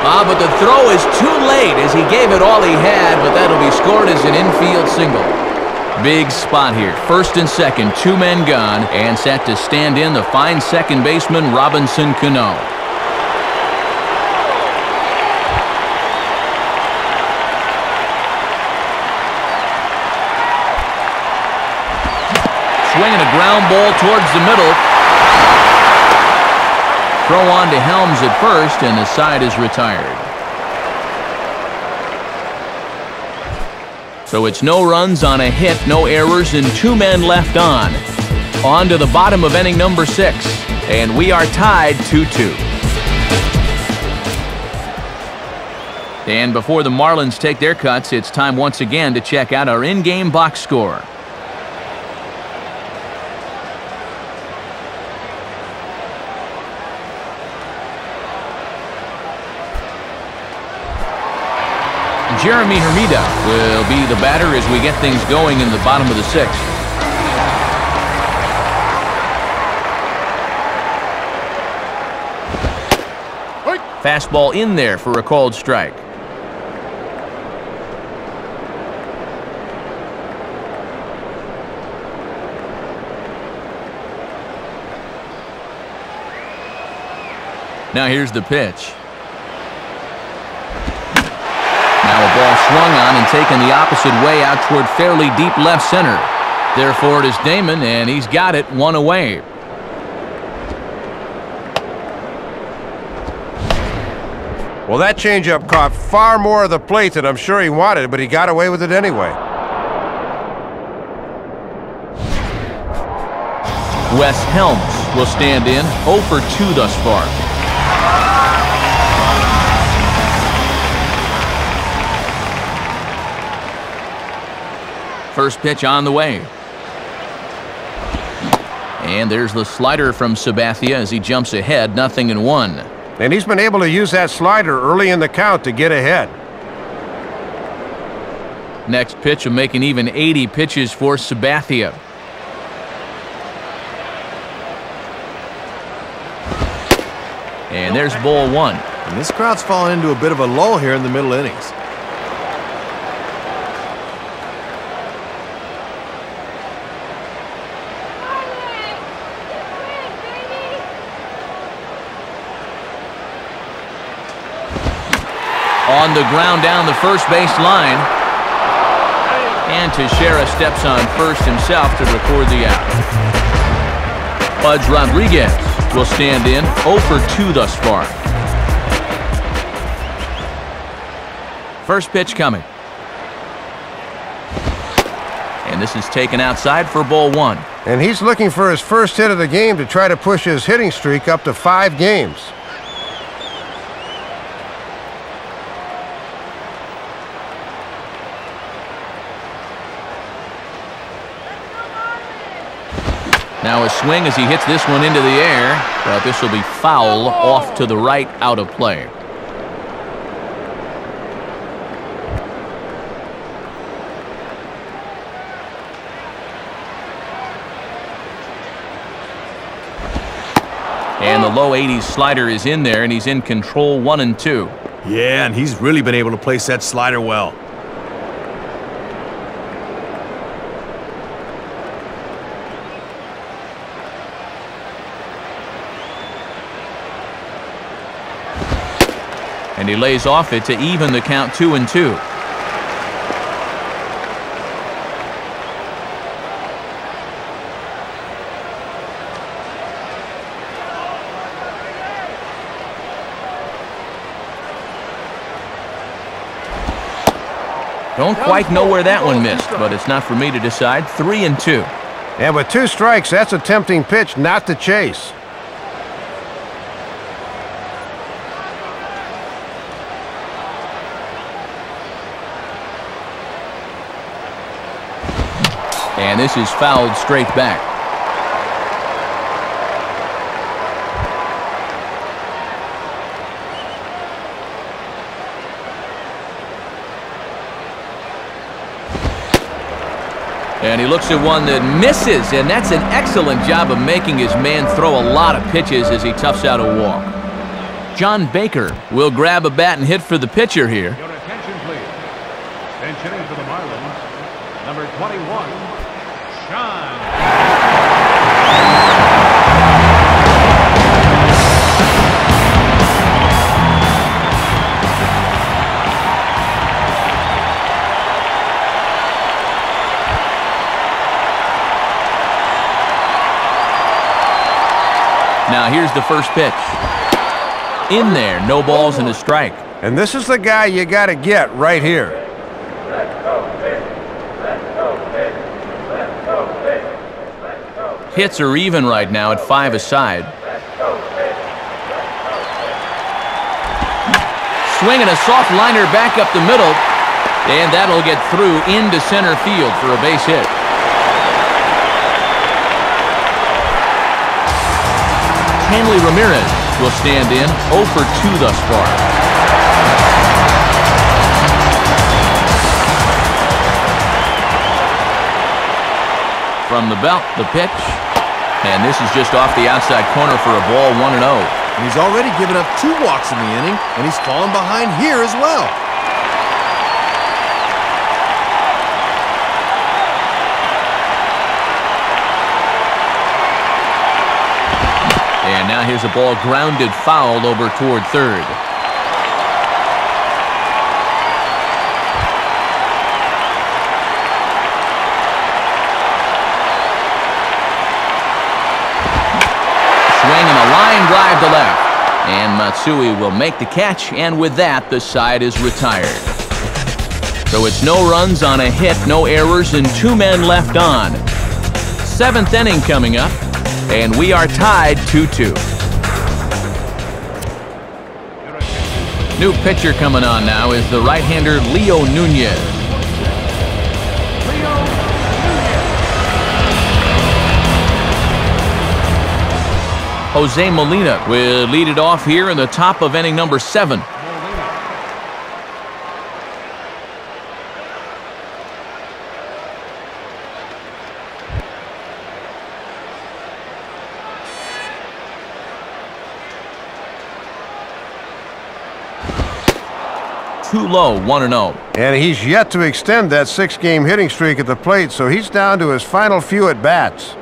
Ah, but the throw is too late as he gave it all he had, but that'll be scored as an infield single. Big spot here. First and second, two men gone, and set to stand in the fine second baseman, Robinson Cano. Swinging a ground ball towards the middle. Throw on to Helms at first, and the side is retired. So it's no runs on a hit, no errors, and two men left on. On to the bottom of inning number six, and we are tied 2-2. And before the Marlins take their cuts, it's time once again to check out our in-game box score. Jeremy Hermida will be the batter as we get things going in the bottom of the sixth. Fastball in there for a called strike. Now here's the pitch. Now a ball swung on and taken the opposite way out toward fairly deep left center. Therefore, it is Damon, and he's got it one away. Well, that changeup caught far more of the plate than I'm sure he wanted, but he got away with it anyway. Wes Helms will stand in 0 for 2 thus far. First pitch on the way. And there's the slider from Sabathia as he jumps ahead, nothing in one. And he's been able to use that slider early in the count to get ahead. Next pitch will make an even 80 pitches for Sabathia. And there's ball one. And this crowd's fallen into a bit of a lull here in the middle innings. On the ground down the first base line. And Teixeira steps on first himself to record the out. Pudge Rodriguez will stand in 0 for 2 thus far. First pitch coming. And this is taken outside for ball one. And he's looking for his first hit of the game to try to push his hitting streak up to five games. Swing as he hits this one into the air, but this will be foul off to the right out of play. And the low 80s slider is in there, and he's in control one and two. Yeah, and he's really been able to place that slider well. And he lays off it to even the count two and two. Don't quite know where that one missed, but it's not for me to decide. Three and two. And with two strikes, that's a tempting pitch not to chase. And this is fouled straight back. And he looks at one that misses, and that's an excellent job of making his man throw a lot of pitches as he toughs out a walk. John Baker will grab a bat and hit for the pitcher here. Your attention, please. Hitting for the Marlins, number 21, Sean. Now here's the first pitch. In there, no balls and a strike. And this is the guy you got to get right here. Hits are even right now at five aside. Swinging a soft liner back up the middle, and that'll get through into center field for a base hit. Hanley Ramirez will stand in 0 for 2 thus far. From the belt, the pitch. And this is just off the outside corner for a ball 1 0. And he's already given up two walks in the inning, and he's fallen behind here as well. And now here's a ball grounded foul over toward third. Swing and a drive to left. And Matsui will make the catch, and with that, the side is retired. So it's no runs on a hit, no errors, and two men left on. Seventh inning coming up, and we are tied 2-2. New pitcher coming on now is the right-hander Leo Nunez. Jose Molina will lead it off here in the top of inning number seven. Too low, 1 0. And he's yet to extend that six-game hitting streak at the plate, so he's down to his final few at-bats.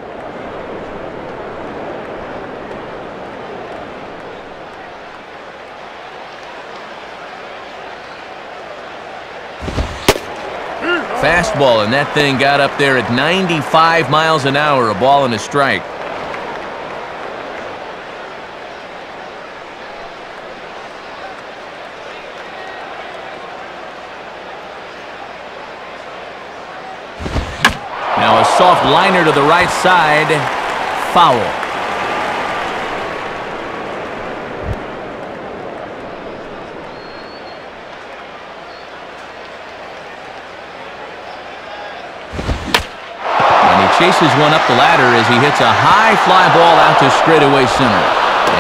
Fastball, and that thing got up there at 95 miles an hour, a ball and a strike. Now a soft liner to the right side, foul. Chases one up the ladder as he hits a high fly ball out to straightaway center.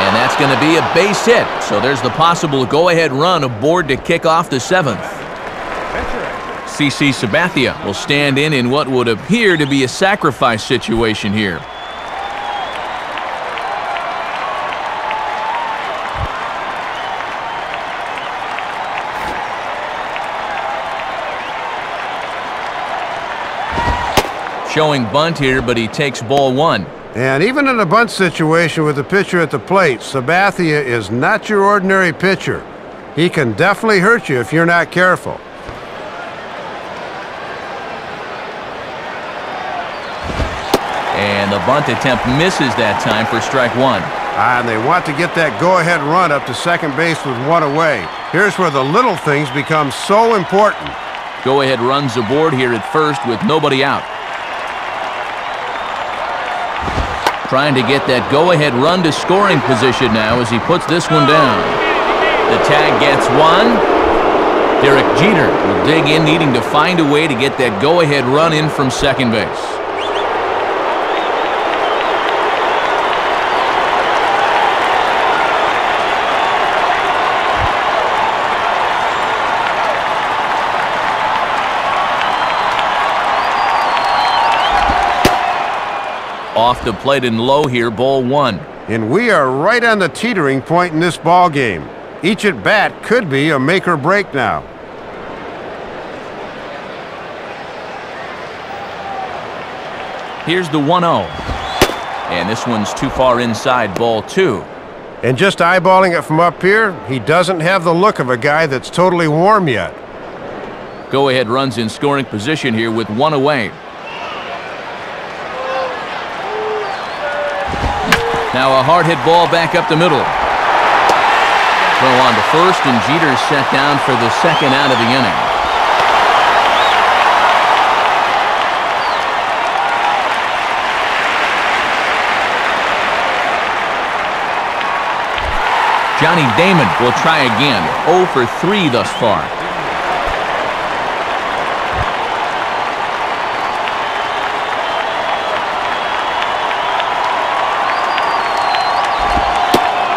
And that's going to be a base hit. So there's the possible go-ahead run aboard to kick off the seventh. CC Sabathia will stand in in what would appear to be a sacrifice situation here. Showing bunt here, but he takes ball one. And even in a bunt situation with the pitcher at the plate, Sabathia is not your ordinary pitcher. He can definitely hurt you if you're not careful. And the bunt attempt misses that time for strike one. Ah, and they want to get that go-ahead run up to second base with one away. Here's where the little things become so important. Go ahead runs aboard here at first with nobody out. Trying to get that go-ahead run to scoring position now as he puts this one down. The tag gets one. Derek Jeter will dig in, needing to find a way to get that go-ahead run in from second base. Off the plate and low here, ball one. And we are right on the teetering point in this ball game. Each at bat could be a make or break now. Here's the 1 0. And this one's too far inside, ball two. And just eyeballing it from up here, he doesn't have the look of a guy that's totally warm yet. Go ahead runs in scoring position here with one away. Now a hard hit ball back up the middle. Throw on to first, and Jeter's set down for the second out of the inning. Johnny Damon will try again. 0 for 3 thus far.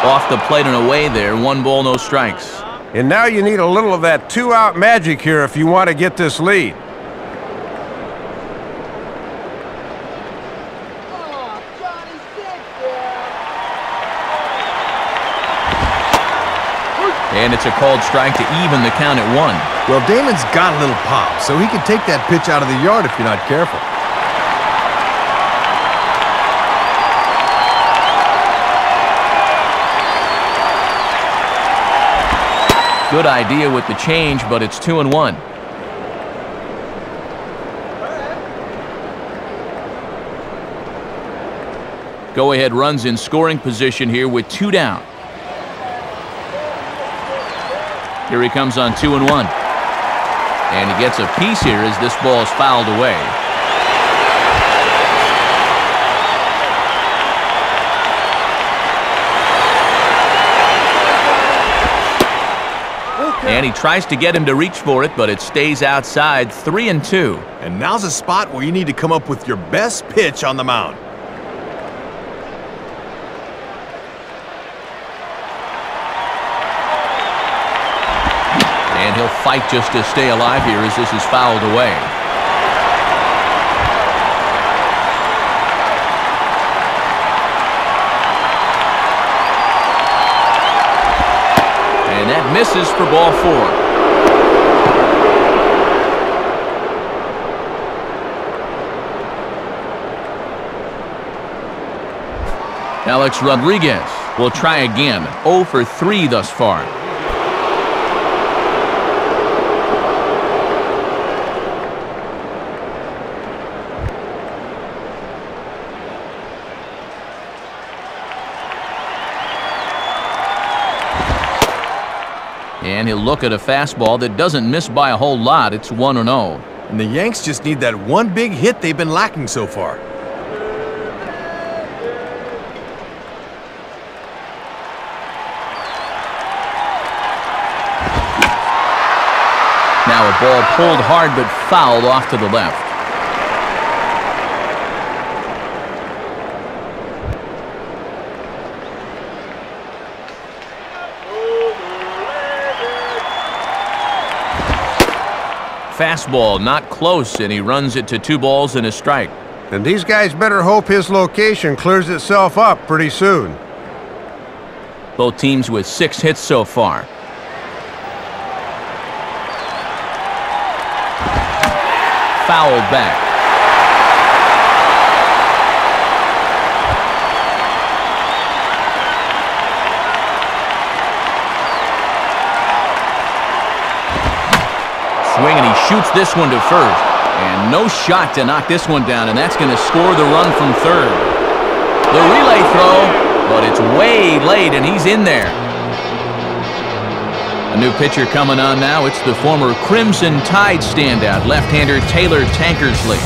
Off the plate and away there. One ball, no strikes. And now you need a little of that two-out magic here if you want to get this lead. Oh, Johnny, sit there. And it's a called strike to even the count at one. Well, Damon's got a little pop, so he can take that pitch out of the yard if you're not careful. Good idea with the change, but it's two and one. Go ahead runs in scoring position here with two down. Here he comes on two and one. And he gets a piece here as this ball is fouled away. And he tries to get him to reach for it, but it stays outside, three and two. And now's a spot where you need to come up with your best pitch on the mound. And he'll fight just to stay alive here as this is fouled away. Misses for ball four. Alex Rodriguez will try again. 0 for 3 thus far. And he'll look at a fastball that doesn't miss by a whole lot. It's 1 0. And the Yanks just need that one big hit they've been lacking so far. Now a ball pulled hard but fouled off to the left. Fastball not close, and he runs it to two balls and a strike. And these guys better hope his location clears itself up pretty soon. Both teams with six hits so far. Foul back. Swing and he shoots this one to first. And no shot to knock this one down, and that's going to score the run from third. The relay throw, but it's way late, and he's in there. A new pitcher coming on now. It's the former Crimson Tide standout, left-hander Taylor Tankersley.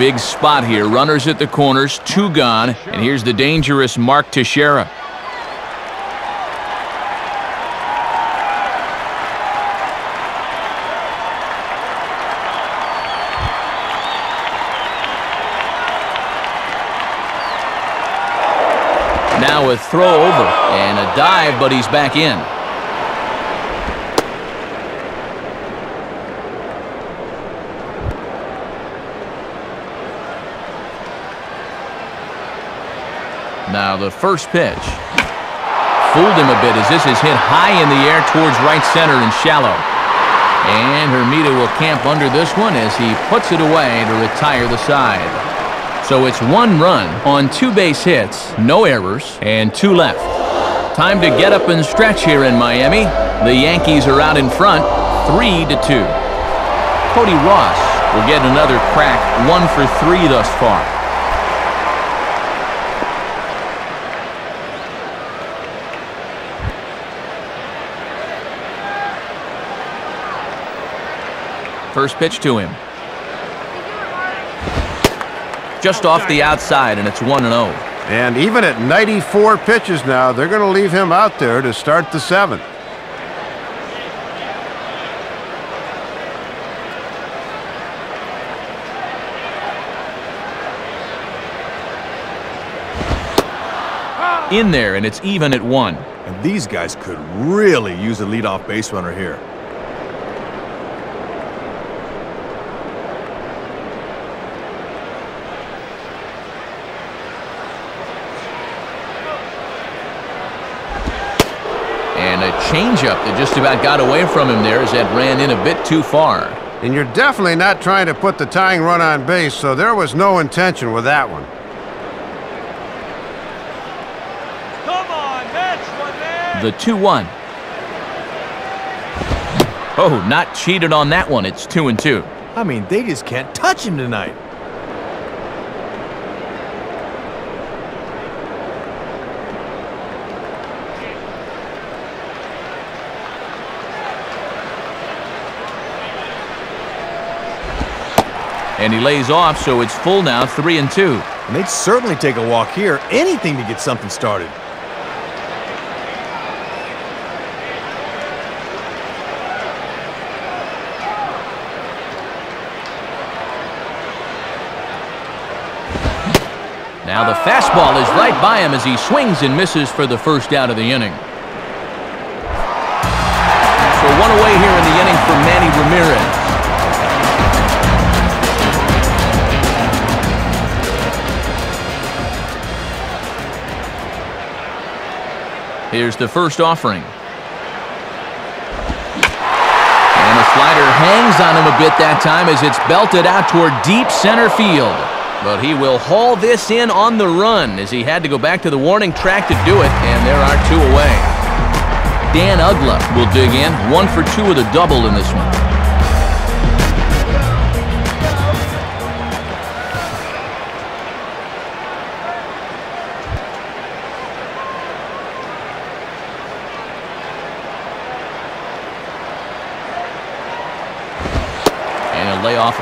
Big spot here. Runners at the corners, two gone, and here's the dangerous Mark Teixeira. Now a throw over and a dive, but he's back in. Now the first pitch. Fooled him a bit as this is hit high in the air towards right center and shallow. And Hermida will camp under this one as he puts it away to retire the side. So it's one run on two base hits, no errors, and two left. Time to get up and stretch here in Miami. The Yankees are out in front, three to two. Cody Ross will get another crack, one for three thus far. First pitch to him. Just off the outside, and it's 1 0. And even at 94 pitches now, they're going to leave him out there to start the seventh. In there, and it's even at 1. And these guys could really use a leadoff base runner here. And a changeup that just about got away from him there as that ran in a bit too far. And you're definitely not trying to put the tying run on base, so there was no intention with that one. Come on, that's one man. The 2 1. Oh, not cheated on that one. It's 2 and 2. I mean, they just can't touch him tonight. And he lays off, so it's full now, 3 and 2. And they'd certainly take a walk here, anything to get something started. Now the fastball is right by him as he swings and misses for the first out of the inning. So one away here in the inning for Manny Ramirez. Here's the first offering. And a slider hangs on him a bit that time as it's belted out toward deep center field. But he will haul this in on the run as he had to go back to the warning track to do it, and there are two away. Dan Uggla will dig in, one for two with a double in this one.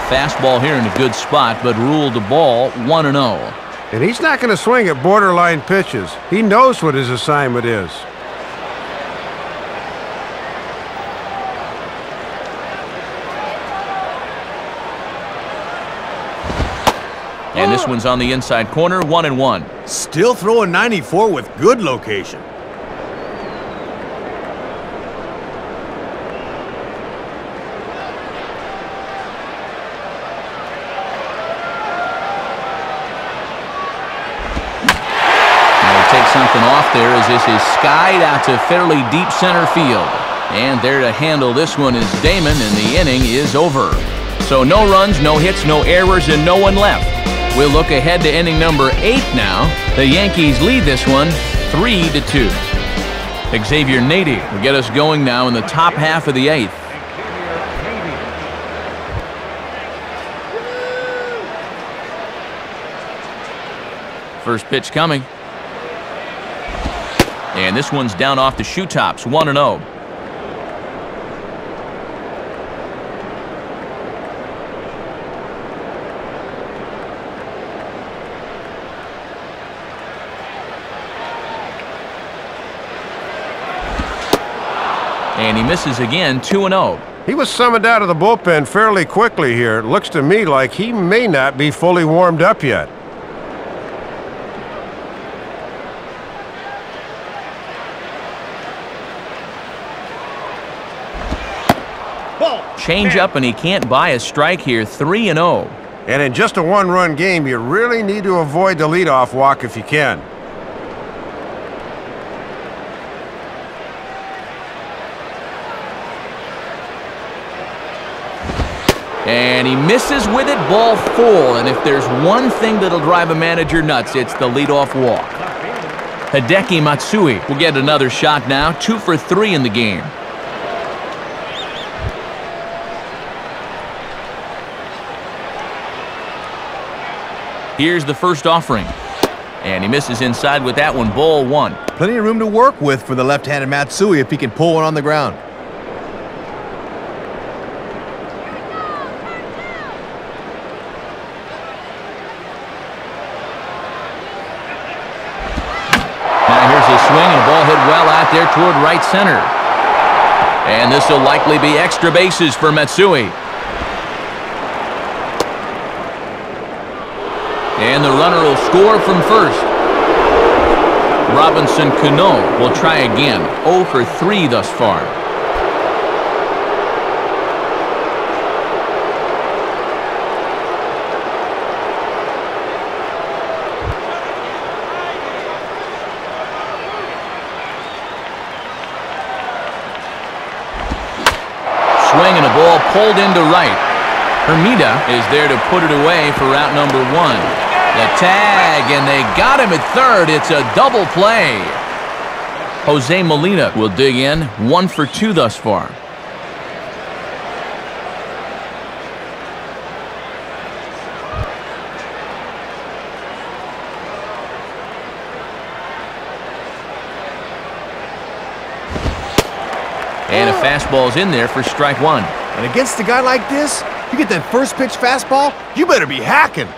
Fastball here in a good spot, but ruled the ball 1 0. And he's not going to swing at borderline pitches. He knows what his assignment is. And this one's on the inside corner, 1 and 1. Still throwing 94 with good location. Now he takes there as this is skied out to fairly deep center field. And there to handle this one is Damon, and the inning is over. So no runs, no hits, no errors, and no one left. We'll look ahead to inning number eight now. The Yankees lead this one three to two. Xavier Nady will get us going now in the top half of the eighth. First pitch coming. And this one's down off the shoe tops, 1 0. And he misses again, 2 0. He was summoned out of the bullpen fairly quickly here. It looks to me like he may not be fully warmed up yet. changeup, and he can't buy a strike here, 3 and 0. And in just a one run game, you really need to avoid the leadoff walk if you can. And he misses with it, ball four. And if there's one thing that'll drive a manager nuts, it's the leadoff walk. Hideki Matsui will get another shot now, two for three in the game. Here's the first offering. And he misses inside with that one, ball one. Plenty of room to work with for the left-handed Matsui if he can pull one on the ground. Now here's a swing and a ball hit well out there toward right center. And this will likely be extra bases for Matsui. And the runner will score from first. Robinson Cano will try again. 0 for 3 thus far. Swing and a ball pulled into right. Hermida is there to put it away for route number one. The tag, and they got him at third. It's a double play. Jose Molina will dig in, one for two thus far. And a oh. fastball's in there for strike one. And against a guy like this, you get that first pitch fastball, you better be hacking.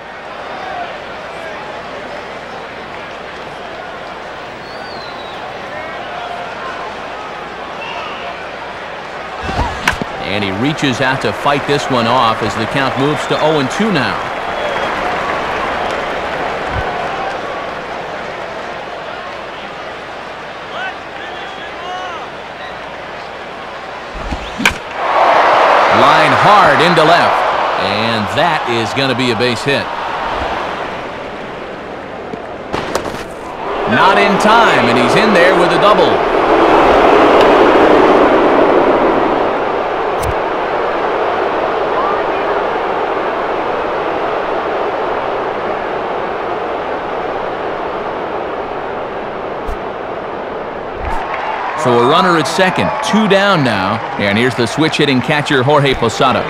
And he reaches out to fight this one off as the count moves to 0-2 now. Line hard into left. And that is going to be a base hit. Not in time, and he's in there with a double. So a runner at second, two down now. And here's the switch hitting catcher Jorge Posada.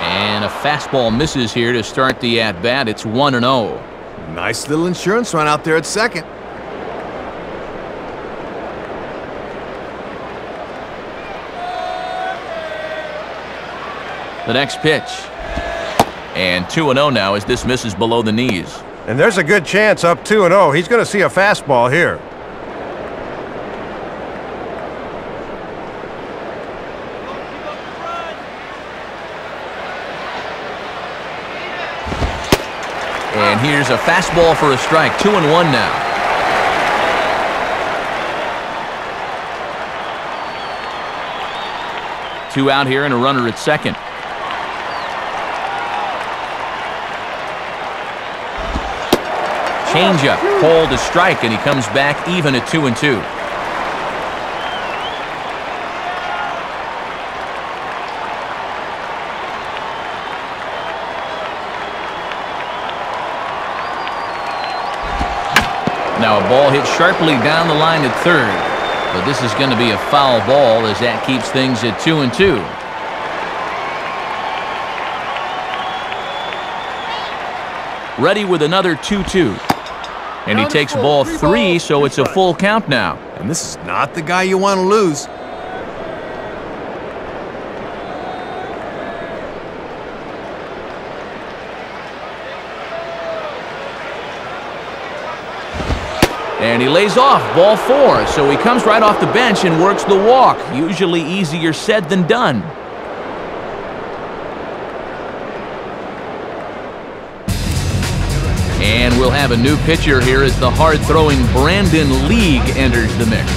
And a fastball misses here to start the at bat. It's 1 0. Nice little insurance run out there at second. The next pitch. And 2 0 now as this misses below the knees. And there's a good chance up 2 and 0. He's going to see a fastball here. Keep up the run. And here's a fastball for a strike. 2 and 1 now. Two out here and a runner at second. Changeup, called a strike, and he comes back even at two and two. Now a ball hit sharply down the line at third, but this is going to be a foul ball as that keeps things at two and two. Ready with another 2-2. And he takes ball three, so it's a full count now. And this is not the guy you want to lose. And he lays off ball four, so he comes right off the bench and works the walk. Usually easier said than done. have a new pitcher here as the hard-throwing Brandon League enters the mix.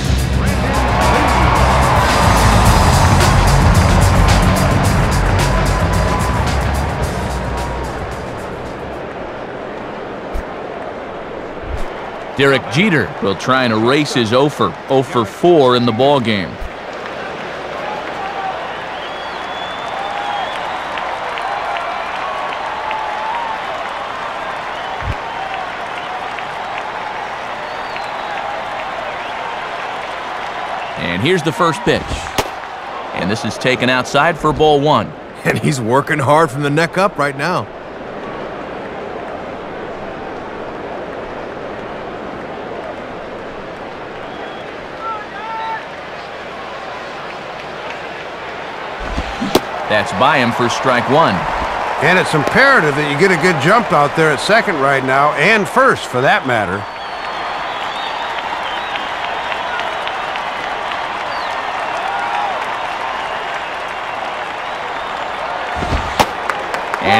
Derek Jeter will try and erase his 0 for, 0 for 4 in the ballgame. Here's the first pitch. And this is taken outside for ball one. And he's working hard from the neck up right now. That's by him for strike one. And it's imperative that you get a good jump out there at second right now, and first for that matter.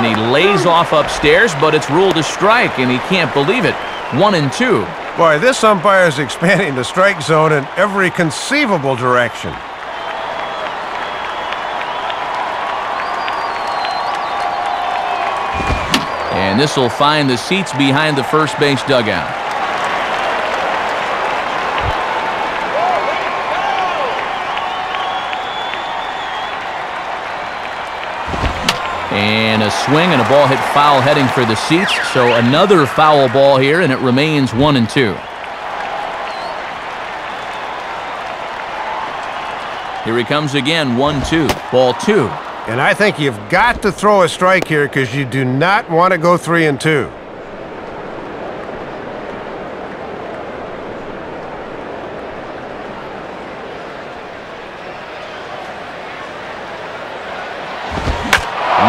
And he lays off upstairs, but it's ruled a strike, and he can't believe it. One and two. Boy, this umpire is expanding the strike zone in every conceivable direction. And this will find the seats behind the first base dugout. And a swing and a ball hit foul heading for the seats. So another foul ball here, and it remains one and two. Here he comes again, one two, ball two. And I think you've got to throw a strike here because you do not want to go three and two.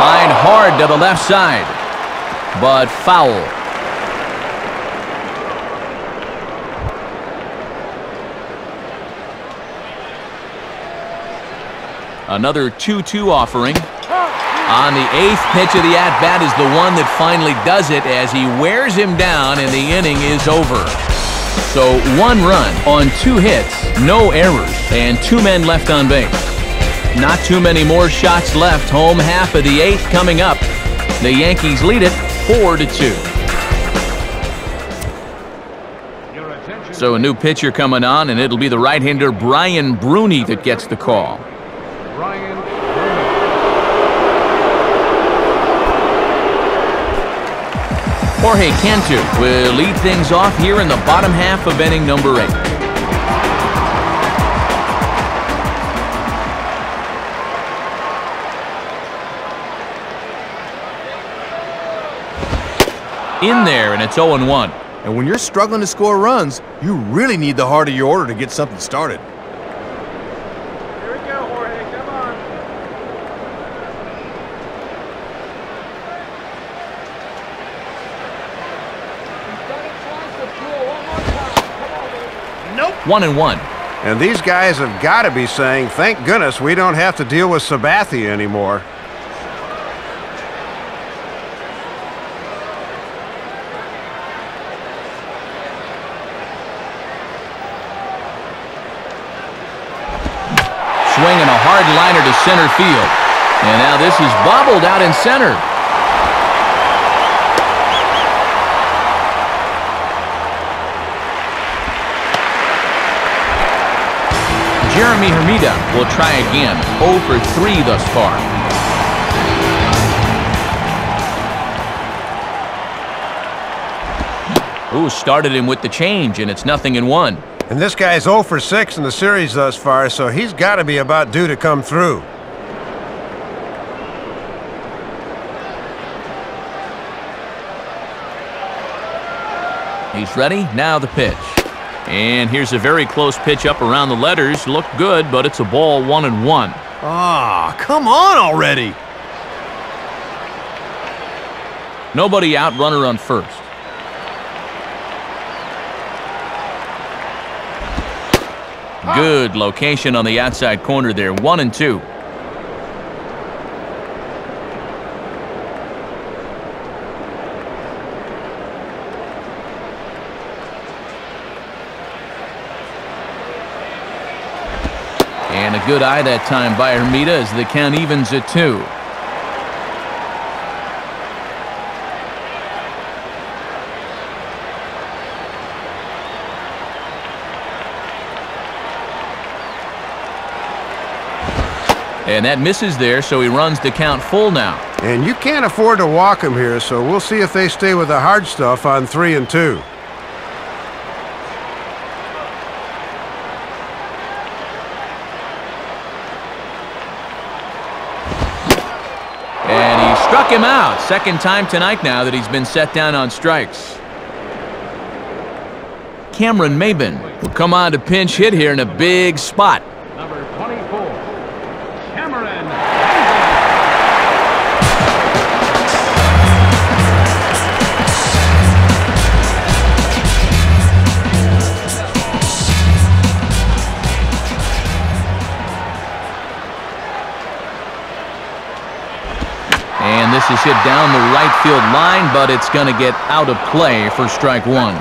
Line hard to the left side, but foul. Another 2-2 offering. On the eighth pitch of the at-bat is the one that finally does it as he wears him down and the inning is over. So one run on two hits, no errors, and two men left on base. Not too many more shots left. Home half of the eighth coming up. The Yankees lead it 4 to 2. So a new pitcher coming on, and it'll be the right-hander Brian Bruney that gets the call. Brian. Jorge Cantu will lead things off here in the bottom half of inning number eight. In there, and it's 0 1. And when you're struggling to score runs, you really need the heart of your order to get something started. Here we go, Jorge. Come on. One and one. And these guys have got to be saying, thank goodness we don't have to deal with Sabathia anymore. Swinging a hard liner to center field. And now this is bobbled out in center. Jeremy Hermida will try again. 0 for 3 thus far. Ooh, started him with the change, and it's nothing in one. And this guy's 0 for 6 in the series thus far, so he's got to be about due to come through. He's ready. Now the pitch. And here's a very close pitch up around the letters. Looked good, but it's a ball one and one. Ah, come on already. Nobody out, runner on first. Good location on the outside corner there. One and two. And a good eye that time by Hermida as the count evens at two. And that misses there, so he runs the count full now. And you can't afford to walk him here, so we'll see if they stay with the hard stuff on three and two. And he struck him out. Second time tonight now that he's been set down on strikes. Cameron Maybin will come on to pinch hit here in a big spot. This hit down the right field line, but it's going to get out of play for strike one.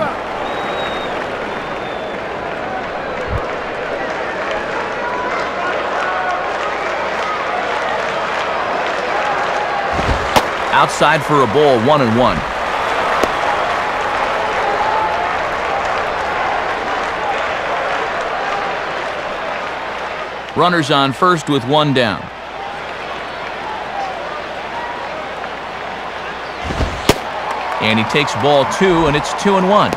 Outside for a ball, one and one. Runners on first with one down. And he takes ball two, and it's two and one.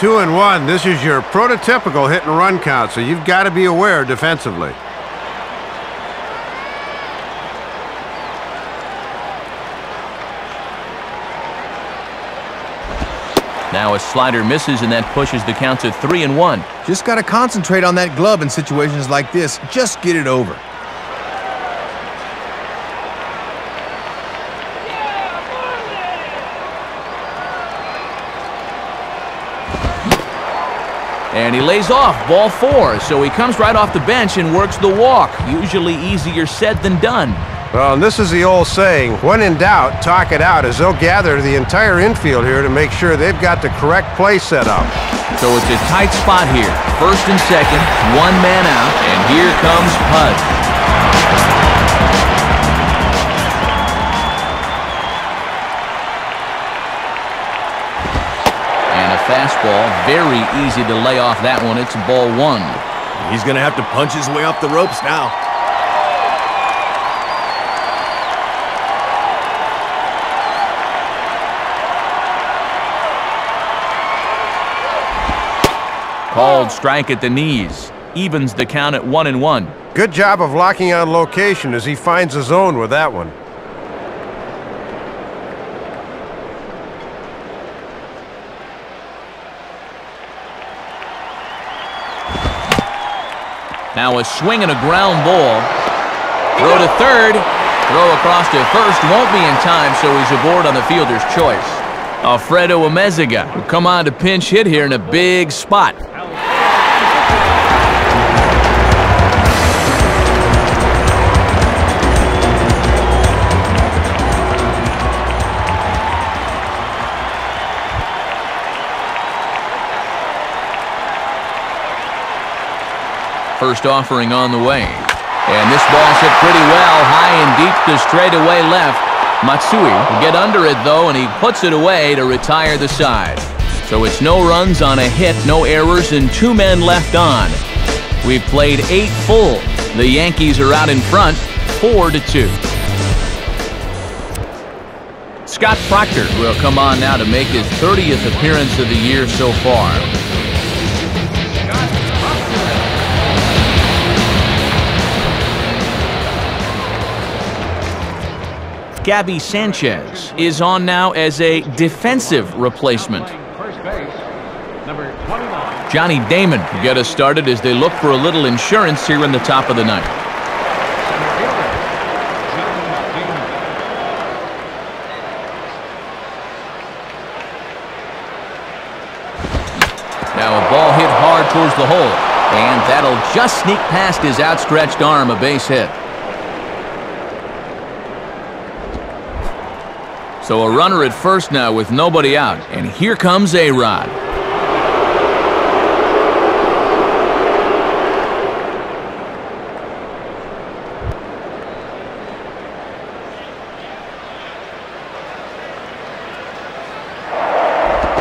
Two and one. This is your prototypical hit and run count, so you've got to be aware defensively. Now a slider misses, and that pushes the count to three and one. Just got to concentrate on that glove in situations like this. Just get it over. He lays off ball four, so he comes right off the bench and works the walk. Usually easier said than done. Well, and this is the old saying, when in doubt, talk it out, as they'll gather the entire infield here to make sure they've got the correct play set up. So it's a tight spot here. First and second, one man out, and here comes Pud. Fastball, very easy to lay off that one. It's ball one. He's going to have to punch his way off the ropes now. Called strike at the knees. Evens the count at one and one. Good job of locking on location as he finds a zone with that one. Now a swing and a ground ball. Throw to third. Throw across to first won't be in time, so he's aboard on the fielder's choice. Alfredo Amezaga will come on to pinch hit here in a big spot. First offering on the way. And this ball's hit pretty well, high and deep to straightaway left. Matsui will get under it, though, and he puts it away to retire the side. So it's no runs on a hit, no errors, and two men left on. We've played eight full. The Yankees are out in front, four to two. Scott Proctor will come on now to make his 30th appearance of the year so far. Gaby Sanchez is on now as a defensive replacement. First base, number 29. Johnny Damon get us started as they look for a little insurance here in the top of the ninth. Center fielder, Johnny Damon. Now a ball hit hard towards the hole, and that'll just sneak past his outstretched arm, a base hit. So a runner at first now with nobody out, and here comes A-Rod.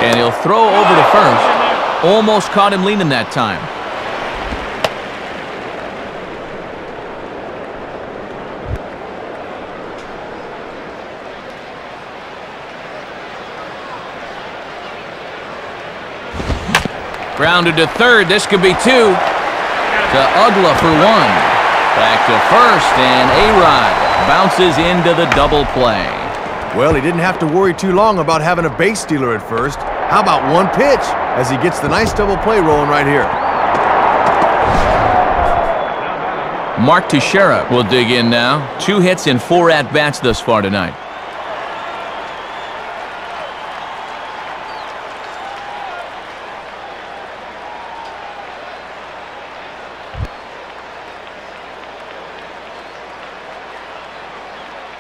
And he'll throw over to first. Almost caught him leaning that time. Grounded to third. This could be two. To Uggla for one. Back to first, and A-Rod bounces into the double play. Well, he didn't have to worry too long about having a base stealer at first. How about one pitch as he gets the nice double play rolling right here? Mark Teixeira will dig in now. Two hits and four at-bats thus far tonight.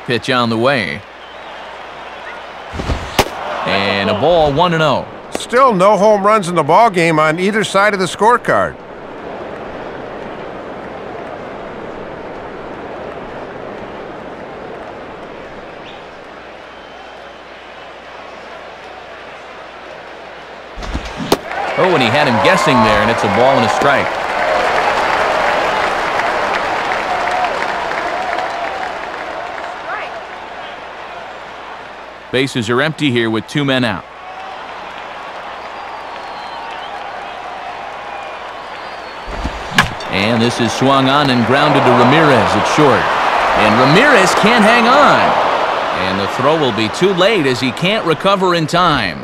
Pitch on the way. And a ball 1 0. Still no home runs in the ball game on either side of the scorecard. Oh, and he had him guessing there, and it's a ball and a. Strike. Bases are empty here with two men out. And this is swung on and grounded to Ramirez at short. And Ramirez can't hang on. And the throw will be too late as he can't recover in time.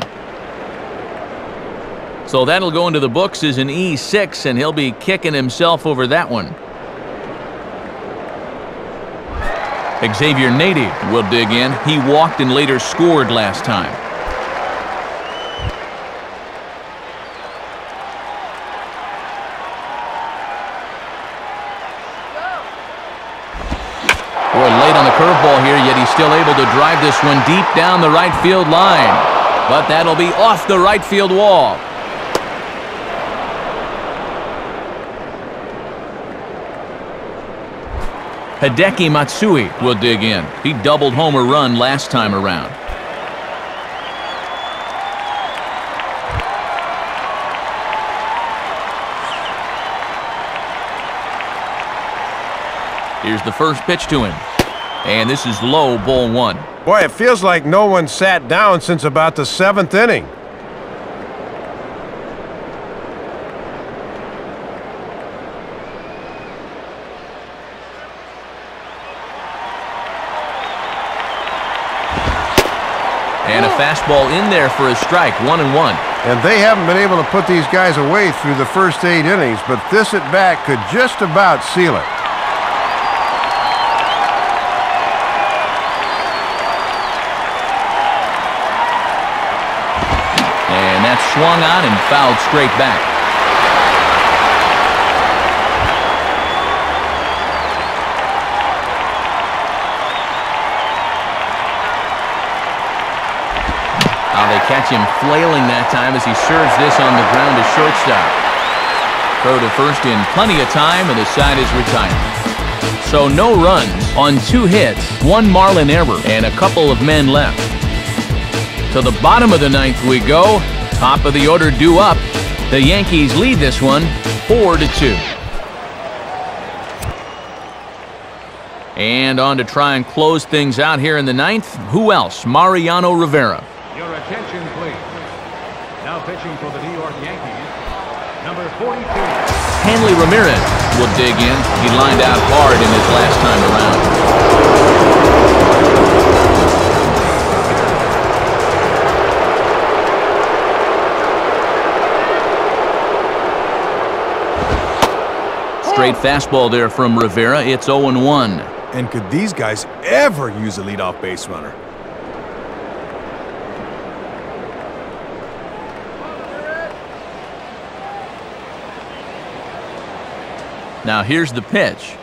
So that'll go into the books as an E6, and he'll be kicking himself over that one. Xavier Nady will dig in. He walked and later scored last time. Boy, late on the curveball here, yet he's still able to drive this one deep down the right field line. But that'll be off the right field wall. Hideki Matsui will dig in. He doubled home a run last time around. Here's the first pitch to him. And this is low, ball one. Boy, it feels like no one sat down since about the seventh inning. Fastball in there for a strike, one and one. And they haven't been able to put these guys away through the first eight innings, but this at bat could just about seal it. And that's swung on and fouled straight back. Him flailing that time as he serves this on the ground to shortstop. Throw to first in plenty of time, and the side is retired. So no runs on two hits, one Marlin error, and a couple of men left. To the bottom of the ninth we go. Top of the order due up. The Yankees lead this one 4 to 2. And on to try and close things out here in the ninth. Who else? Mariano Rivera. Your attention, please. Now pitching for the New York Yankees, number 42. Hanley Ramirez will dig in. He lined out hard in his last time around. Straight fastball there from Rivera. It's 0-1. And could these guys ever use a leadoff base runner? Now here's the pitch.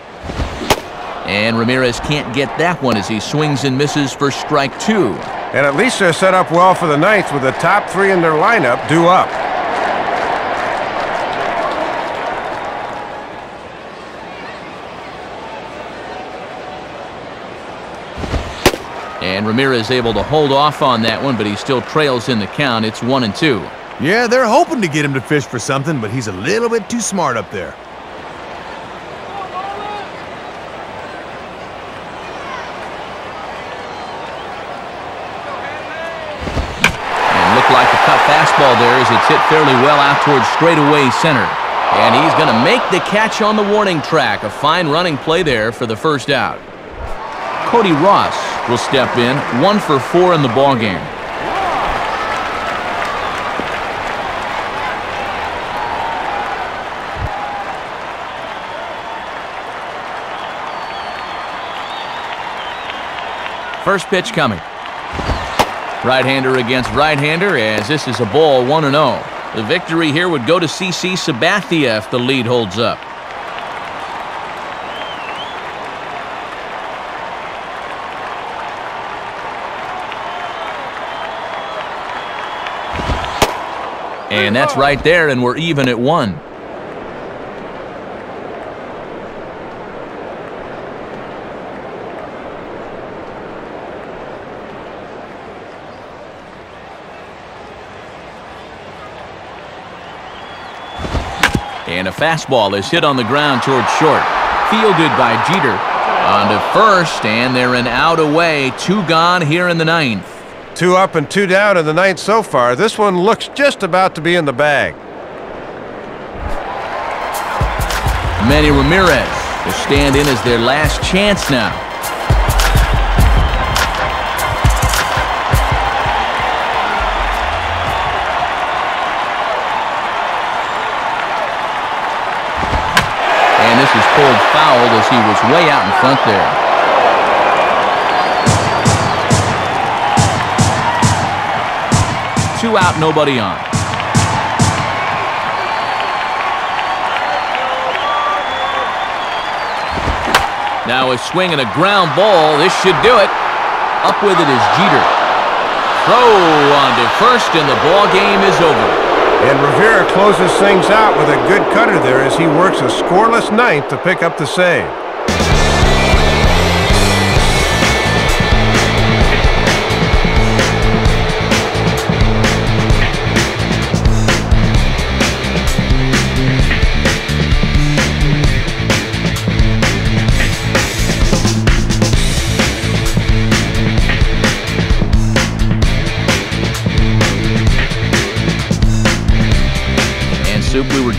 And Ramirez can't get that one as he swings and misses for strike two. And at least they're set up well for the ninth with the top three in their lineup due up. And Ramirez able to hold off on that one, but he still trails in the count. It's one and two. Yeah, they're hoping to get him to fish for something, but he's a little bit too smart up there. And look Looked like a cut fastball there as it's hit fairly well out towards straightaway center. And he's going to make the catch on the warning track. A fine running play there for the first out. Cody Ross will step in, one for four in the ball game. First pitch coming. Right-hander against right-hander as this is a ball 1-0. The victory here would go to CC Sabathia if the lead holds up. And that's right there, and we're even at one. Fastball is hit on the ground towards short. Fielded by Jeter. On to first, and they're an out away. Two gone here in the ninth. Two up and two down in the ninth so far. This one looks just about to be in the bag. Manny Ramirez will stand in as their last chance now. This fouled as he was way out in front there. Two out, nobody on. Now a swing and a ground ball. This should do it. Up with it is Jeter. Throw on to first, and the ball game is over. And Rivera closes things out with a good cutter there as he works a scoreless ninth to pick up the save.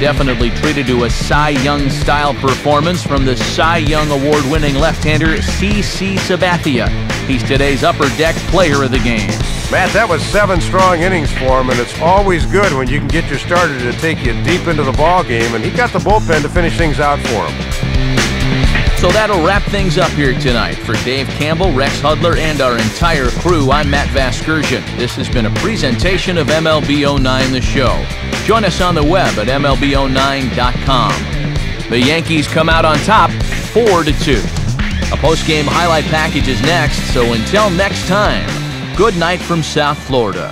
Definitely treated to a Cy Young style performance from the Cy Young award winning left hander CC Sabathia. He's today's upper deck player of the game. Matt, that was seven strong innings for him, and it's always good when you can get your starter to take you deep into the ball game, and he got the bullpen to finish things out for him. So that'll wrap things up here tonight. For Dave Campbell, Rex Hudler, and our entire crew, I'm Matt Vasgersian. This has been a presentation of MLB09 The Show. Join us on the web at MLB09.com. The Yankees come out on top, 4 to 2. A post-game highlight package is next, so until next time, good night from South Florida.